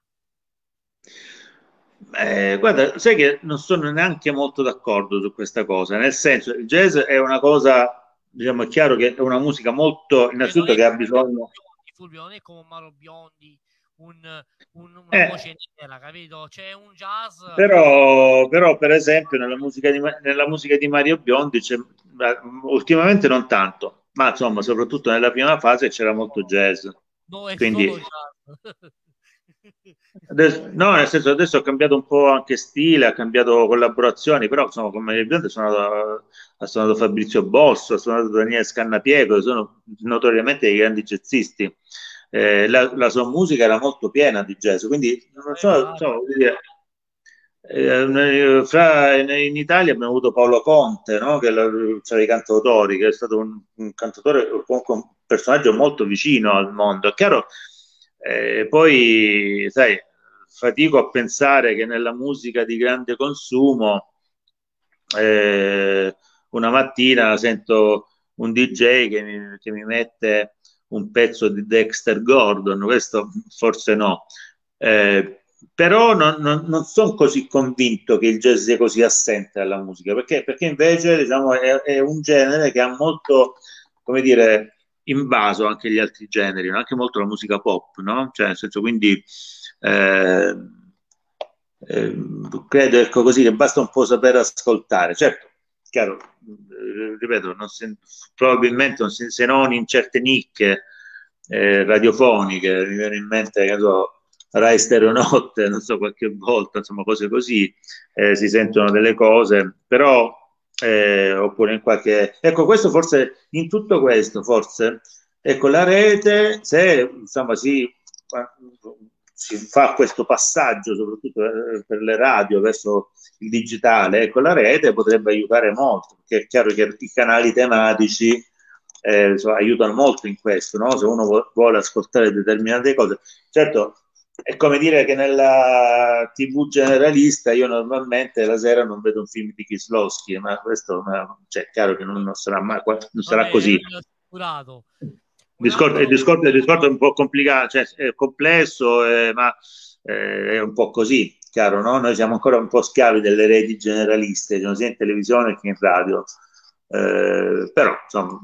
Eh, guarda, sai che non sono neanche molto d'accordo su questa cosa, nel senso, il jazz è una cosa, diciamo, è chiaro che è una musica molto, innanzitutto che ha bisogno... Fulvio, non è come Maro Biondi, un, un, una eh, voce nera, capito? C'è un jazz... Però, però per esempio, nella musica di, nella musica di Mario Biondi ultimamente non tanto, ma insomma, soprattutto nella prima fase c'era molto jazz. No, è Quindi... solo jazz. [LAUGHS] Adesso, no, nel senso adesso ha cambiato un po' anche stile, ha cambiato collaborazioni, però insomma come evidente sono ha suonato Fabrizio Bosso, ha suonato Daniele Scannapiego, sono notoriamente dei grandi jazzisti. Eh, la, la, sua musica era molto piena di jazz, quindi non so, so dire, eh, fra, in Italia abbiamo avuto Paolo Conte, no? che c'era i cantautori, che è stato un, un cantautore, comunque un personaggio molto vicino al mondo. È chiaro, eh, poi, sai, fatico a pensare che nella musica di grande consumo eh, una mattina sento un DJ che mi, che mi, mette un pezzo di Dexter Gordon, questo forse no. Eh, però non, non, non sono così convinto che il jazz sia così assente dalla musica, perché, perché invece diciamo, è, è, un genere che ha molto, come dire, invaso anche gli altri generi, anche molto la musica pop, no? Cioè, nel senso, quindi eh, eh, credo ecco così che basta un po' saper ascoltare. Certo, chiaro, eh, ripeto, non se, probabilmente non se, se non in certe nicche eh, radiofoniche, mi viene in mente, che so, Rai Stereo Notte, non so, qualche volta, insomma, cose così, eh, si sentono delle cose, però, eh, oppure in qualche... Ecco, questo forse, in tutto questo, forse, ecco, la rete, se, insomma, si, si fa questo passaggio, soprattutto eh, per le radio, verso il digitale, ecco, la rete potrebbe aiutare molto, perché è chiaro che i canali tematici eh, insomma, aiutano molto in questo, no? Se uno vuole ascoltare determinate cose. Certo, è come dire che nella TV generalista io normalmente la sera non vedo un film di Kislowski, ma questo cioè, è chiaro che non, non sarà mai non sarà Vabbè, così. Il discorso, il, discorso, il discorso, è un po' complicato, cioè è complesso, eh, ma eh, è un po' così, chiaro, no? Noi siamo ancora un po' schiavi delle reti generaliste, sia in televisione che in radio. Eh, però, insomma,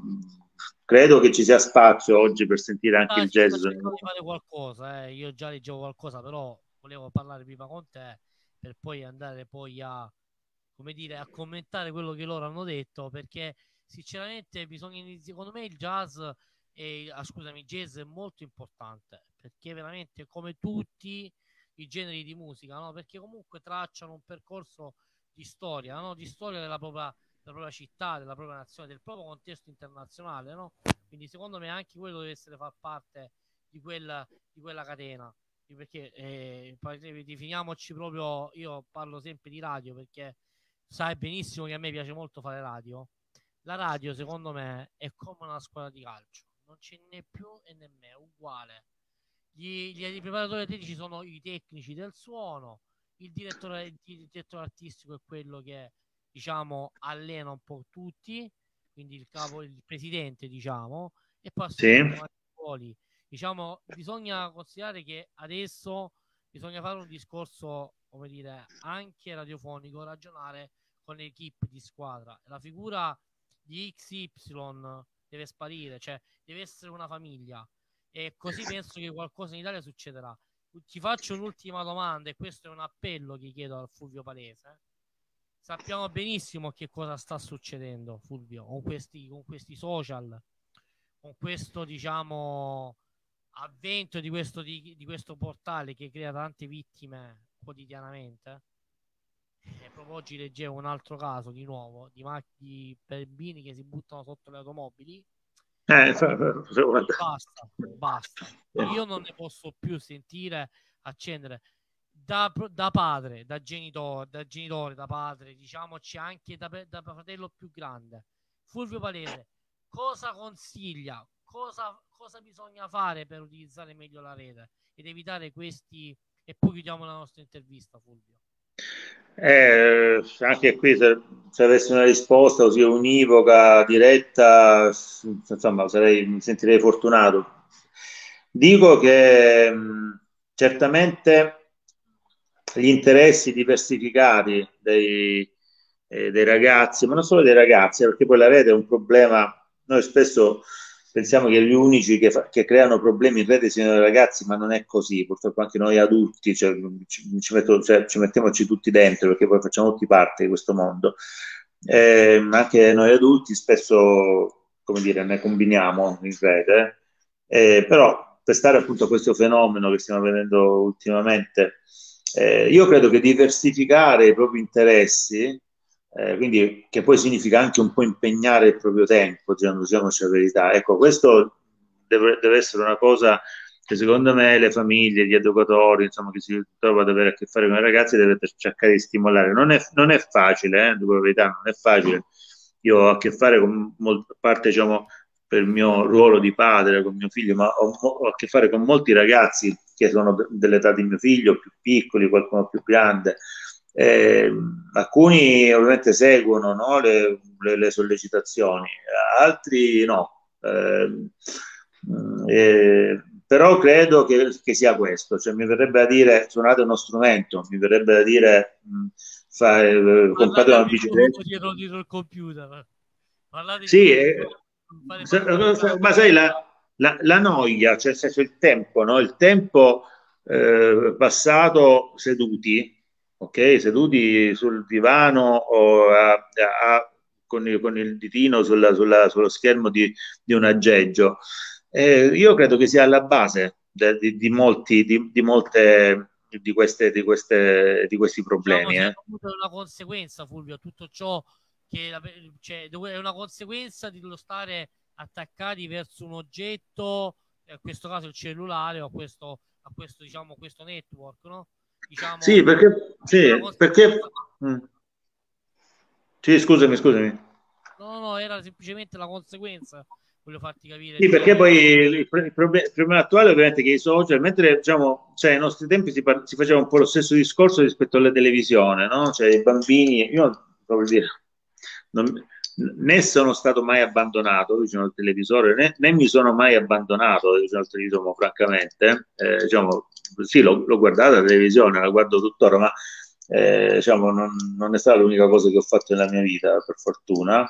credo che ci sia spazio oggi per sentire anche ah, il jazz. Fare qualcosa, eh. io già leggevo qualcosa, però volevo parlare prima con te per poi andare poi a, come dire, a commentare quello che loro hanno detto, perché sinceramente bisogna iniziare, secondo me il jazz e ah, scusami, il jazz è molto importante, perché veramente come tutti i generi di musica, no? perché comunque tracciano un percorso di storia, no? di storia della propria della propria città, della propria nazione, del proprio contesto internazionale, no? Quindi secondo me anche quello deve essere far parte di quella, di quella catena. Perché eh, definiamoci proprio, io parlo sempre di radio perché sai benissimo che a me piace molto fare radio. La radio secondo me è come una squadra di calcio, non c'è né più e né meno, uguale. Gli, gli, gli preparatori atletici sono i tecnici del suono, il direttore, il direttore artistico è quello che diciamo, allena un po' tutti, quindi il capo, il presidente, diciamo, e poi sì. ruoli. Diciamo, bisogna considerare che adesso bisogna fare un discorso, come dire, anche radiofonico, ragionare con l'equipe di squadra. La figura di XY deve sparire, cioè deve essere una famiglia. E così penso che qualcosa in Italia succederà. Ti faccio un'ultima domanda e questo è un appello che chiedo al Fulvio Palese. Sappiamo benissimo che cosa sta succedendo, Fulvio, con questi, con questi social, con questo, diciamo, avvento di questo, di, di questo portale che crea tante vittime quotidianamente. E proprio oggi leggevo un altro caso di nuovo di, mac- di bambini che si buttano sotto le automobili. Eh, basta, basta. Io non ne posso più sentire accendere da, da padre, da genitore, da genitore, da padre, diciamoci anche da, da fratello più grande. Fulvio Palese, cosa consiglia? Cosa, cosa bisogna fare per utilizzare meglio la rete ed evitare questi e poi chiudiamo la nostra intervista, Fulvio. Eh, anche qui se, se, avessi una risposta così univoca, diretta, insomma, sarei, mi sentirei fortunato. Dico che certamente gli interessi diversificati dei, eh, dei ragazzi, ma non solo dei ragazzi, perché poi la rete è un problema, noi spesso pensiamo che gli unici che, fa, che, creano problemi in rete siano i ragazzi, ma non è così. Purtroppo anche noi adulti cioè, ci, ci, metto, cioè, ci, mettiamoci tutti dentro perché poi facciamo tutti parte di questo mondo. Eh, anche noi adulti spesso, come dire, ne combiniamo in rete, eh, però per stare appunto a questo fenomeno che stiamo vedendo ultimamente, eh, io credo che diversificare i propri interessi eh, quindi che poi significa anche un po' impegnare il proprio tempo, diciamo, diciamoci la verità. Ecco, questo deve, deve, essere una cosa che secondo me le famiglie, gli educatori, insomma, chi si trova ad avere a che fare con i ragazzi deve cercare di stimolare. Non è, non è facile, eh, dico la verità, non è facile. Io ho a che fare con molta parte, diciamo, per il mio ruolo di padre con mio figlio, ma ho, ho a che fare con molti ragazzi che sono dell'età di mio figlio, più piccoli, qualcuno più grande, eh, alcuni ovviamente seguono no, le, le, le, sollecitazioni, altri no. Eh, eh, però credo che, che, sia questo, cioè mi verrebbe da dire suonate uno strumento, mi verrebbe da dire mh, fa, eh, comprate una bicicletta. Dietro, dietro il computer. Parlate sì, eh, ma sai la, la, la noia, cioè, il tempo, no? il tempo eh, passato seduti ok? Seduti sul divano o a, a, con, il, con, il, ditino sulla, sulla, sullo schermo di, di un aggeggio. Eh, io credo che sia alla base de, di, di, molti, di, di molte di, queste, di, queste, di questi problemi. Diciamo, eh. È una conseguenza, Fulvio, tutto ciò che cioè, è una conseguenza di stare attaccati verso un oggetto, in questo caso il cellulare o a questo, a questo, diciamo, questo network, no? Diciamo, sì, perché... Sì, perché... Mm. Sì, scusami, scusami. No, no, era semplicemente la conseguenza. Voglio farti capire. Sì, perché poi il, problema, il, problema, attuale ovviamente è che i social, mentre diciamo, cioè, ai nostri tempi si, si, faceva un po' lo stesso discorso rispetto alla televisione, no? Cioè i bambini, io proprio dire, non, né sono stato mai abbandonato vicino al televisore, né, né mi sono mai abbandonato vicino al televisore, francamente. Eh, diciamo, sì, l'ho, l'ho guardata la televisione, la guardo tuttora, ma eh, diciamo, non, non, è stata l'unica cosa che ho fatto nella mia vita, per fortuna.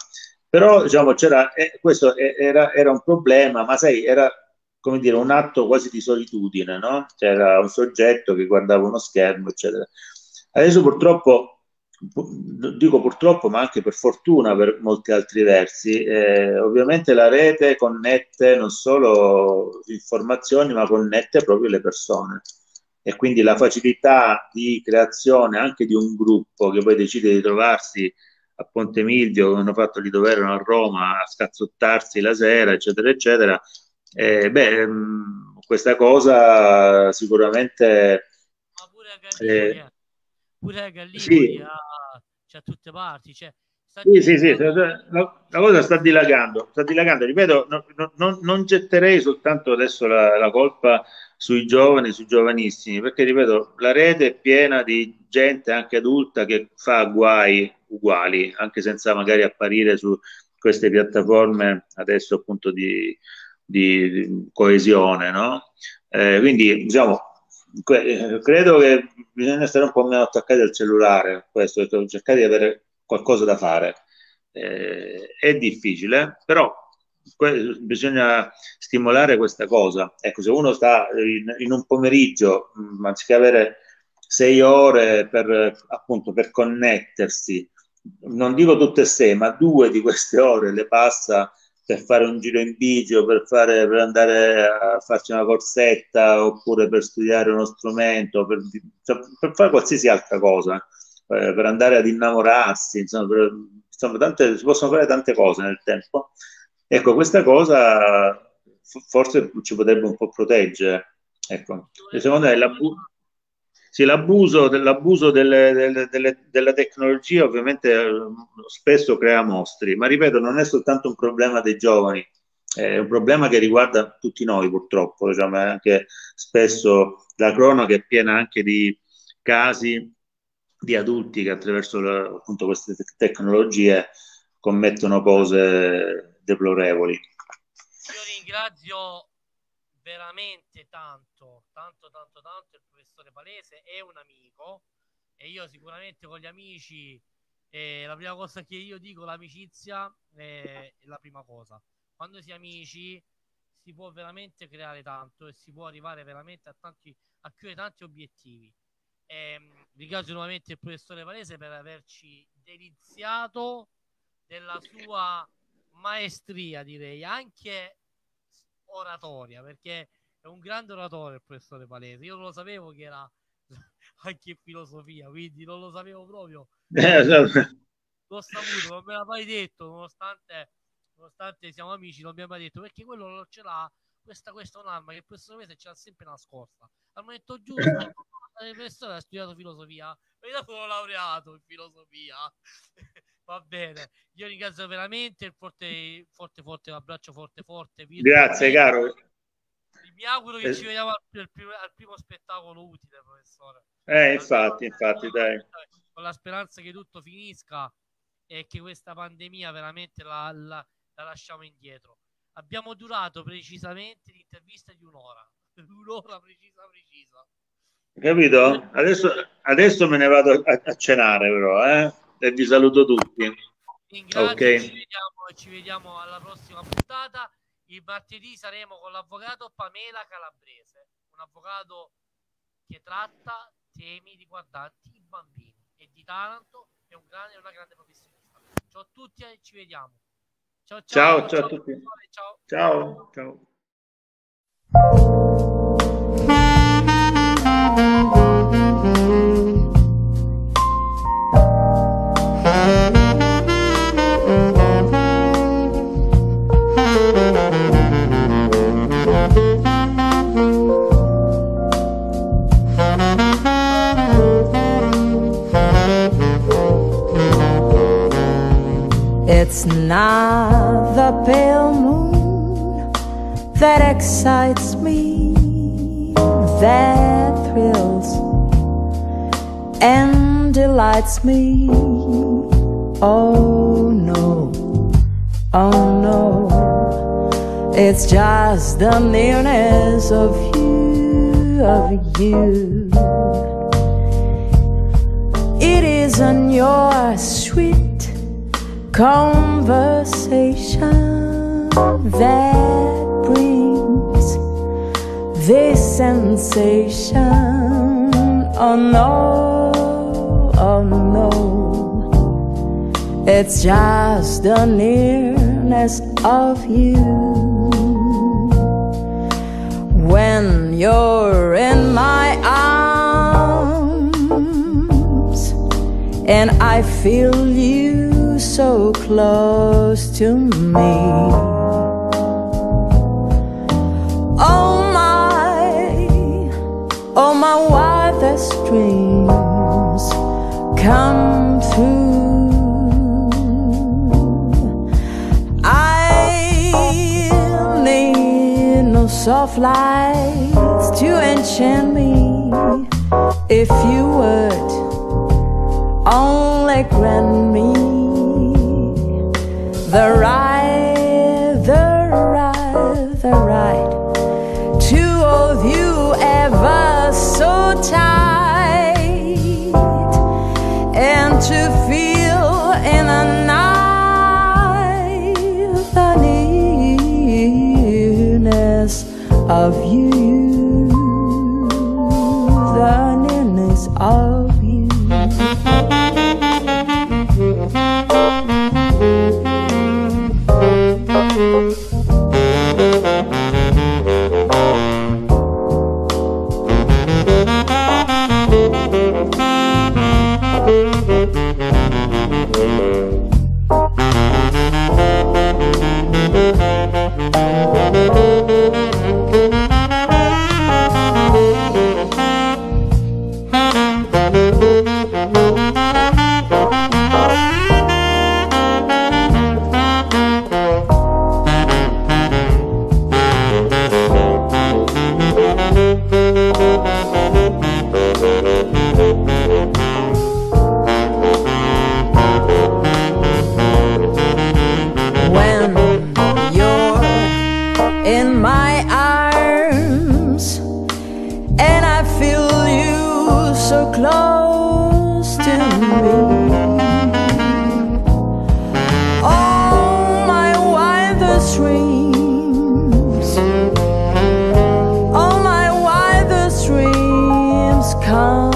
Però diciamo, c'era, eh, questo era, era, un problema, ma sai, era come dire un atto quasi di solitudine, no? C'era un soggetto che guardava uno schermo, eccetera. Adesso purtroppo dico purtroppo, ma anche per fortuna per molti altri versi, eh, ovviamente la rete connette non solo informazioni, ma connette proprio le persone. E quindi la facilità di creazione anche di un gruppo che poi decide di trovarsi a Ponte Milvio, come hanno fatto di dove erano a Roma, a scazzottarsi la sera, eccetera, eccetera. Eh, beh, mh, mm, questa cosa sicuramente... Ma pure a eh, pure a Gallipoli sì. a, cioè, a tutte parti. Cioè, sì, sì, sì, la, la, cosa sta dilagando, sta dilagando. Ripeto, no, no, non, non, getterei soltanto adesso la, la, colpa sui giovani, sui giovanissimi, perché ripeto, la rete è piena di gente anche adulta che fa guai uguali, anche senza magari apparire su queste piattaforme adesso appunto di, di, di coesione, no? Eh, quindi diciamo credo che bisogna stare un po' meno attaccati al cellulare, questo, cercare di avere qualcosa da fare. Eh, è difficile, però que- bisogna stimolare questa cosa. Ecco, se uno sta in, in un pomeriggio, mh, anziché avere sei ore per, appunto, per connettersi, non dico tutte e sei, ma due di queste ore le passa per fare un giro in bici o per, fare, per andare a farci una corsetta oppure per studiare uno strumento, per, cioè, per fare qualsiasi altra cosa, eh, per andare ad innamorarsi, insomma, per, insomma tante, si possono fare tante cose nel tempo. Ecco, questa cosa forse ci potrebbe un po' proteggere. Ecco, secondo me l'abu- sì, l'abuso, l'abuso delle, delle, delle, della tecnologia ovviamente eh, spesso crea mostri, ma ripeto, non è soltanto un problema dei giovani, è un problema che riguarda tutti noi purtroppo, diciamo, anche spesso la cronaca è piena anche di casi di adulti che attraverso appunto queste tecnologie commettono cose deplorevoli. Io ringrazio veramente tanto, tanto, tanto, tanto il professore Palese, è un amico e io sicuramente con gli amici, eh, la prima cosa che io dico, l'amicizia è la prima cosa. Quando si è amici si può veramente creare tanto e si può arrivare veramente a, tanti, a chiudere tanti obiettivi. Eh, ringrazio nuovamente il professore Palese per averci deliziato della sua maestria, direi, anche oratoria, perché un grande oratore il professore Palese. Io non lo sapevo che era [LAUGHS] anche in filosofia, quindi non lo sapevo proprio. Eh, l'ho saputo, non me l'ha mai detto, nonostante, nonostante siamo amici, non mi ha mai detto, perché quello non ce l'ha, questa, questa è un'arma che il professore Palese ce l'ha sempre nascosta. Al momento giusto, [LAUGHS] il professore ha studiato filosofia, e dopo l'ho laureato in filosofia. [LAUGHS] Va bene, io ringrazio veramente il forte, forte, forte, un abbraccio forte, forte. Grazie, caro. Mi auguro che eh. ci vediamo al, al, primo, al, primo, spettacolo utile, professore. Eh, infatti, infatti, dai. Con la speranza che tutto finisca e che questa pandemia veramente la, la, la lasciamo indietro. Abbiamo durato precisamente l'intervista di un'ora, [LAUGHS] un'ora precisa, precisa. Capito? Adesso, adesso me ne vado a, a cenare, però, eh? e vi saluto tutti. Ringrazio, okay. ci, vediamo, ci vediamo alla prossima puntata. Il martedì saremo con l'avvocato Pamela Calabrese, un avvocato che tratta temi riguardanti i bambini e di Taranto è un grande, una grande professionista. Ciao a tutti e ci vediamo. Ciao ciao, ciao, ciao a tutti. Ciao. ciao. ciao. It's not the pale moon that excites me, that thrills and delights me. Oh no, oh no, it's just the nearness of you, of you. It isn't your sweet conversation that brings this sensation. Oh no, oh no, it's just the nearness of you. When you're in my arms and I feel you so close to me. Oh my, oh my wildest dreams come through. I need no soft lights to enchant me if you would only grant me the right, call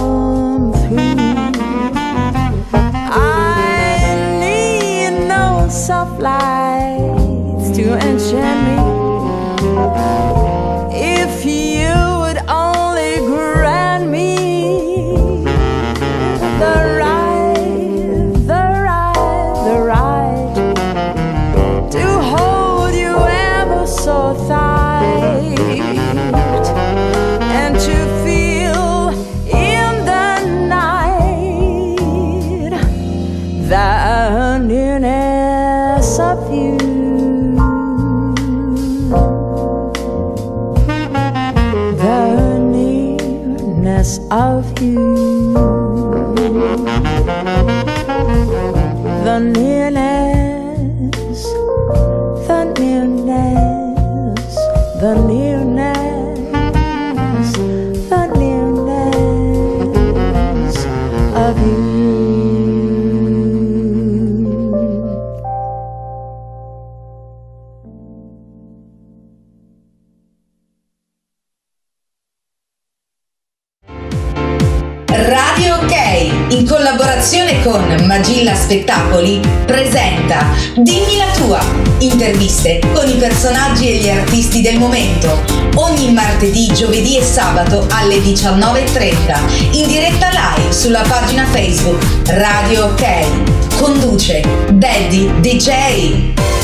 Villa Spettacoli presenta Dimmi la tua, interviste con i personaggi e gli artisti del momento. Ogni martedì, giovedì e sabato alle 19.30 in diretta live sulla pagina Facebook Radio OK. Conduce Daddy DJ.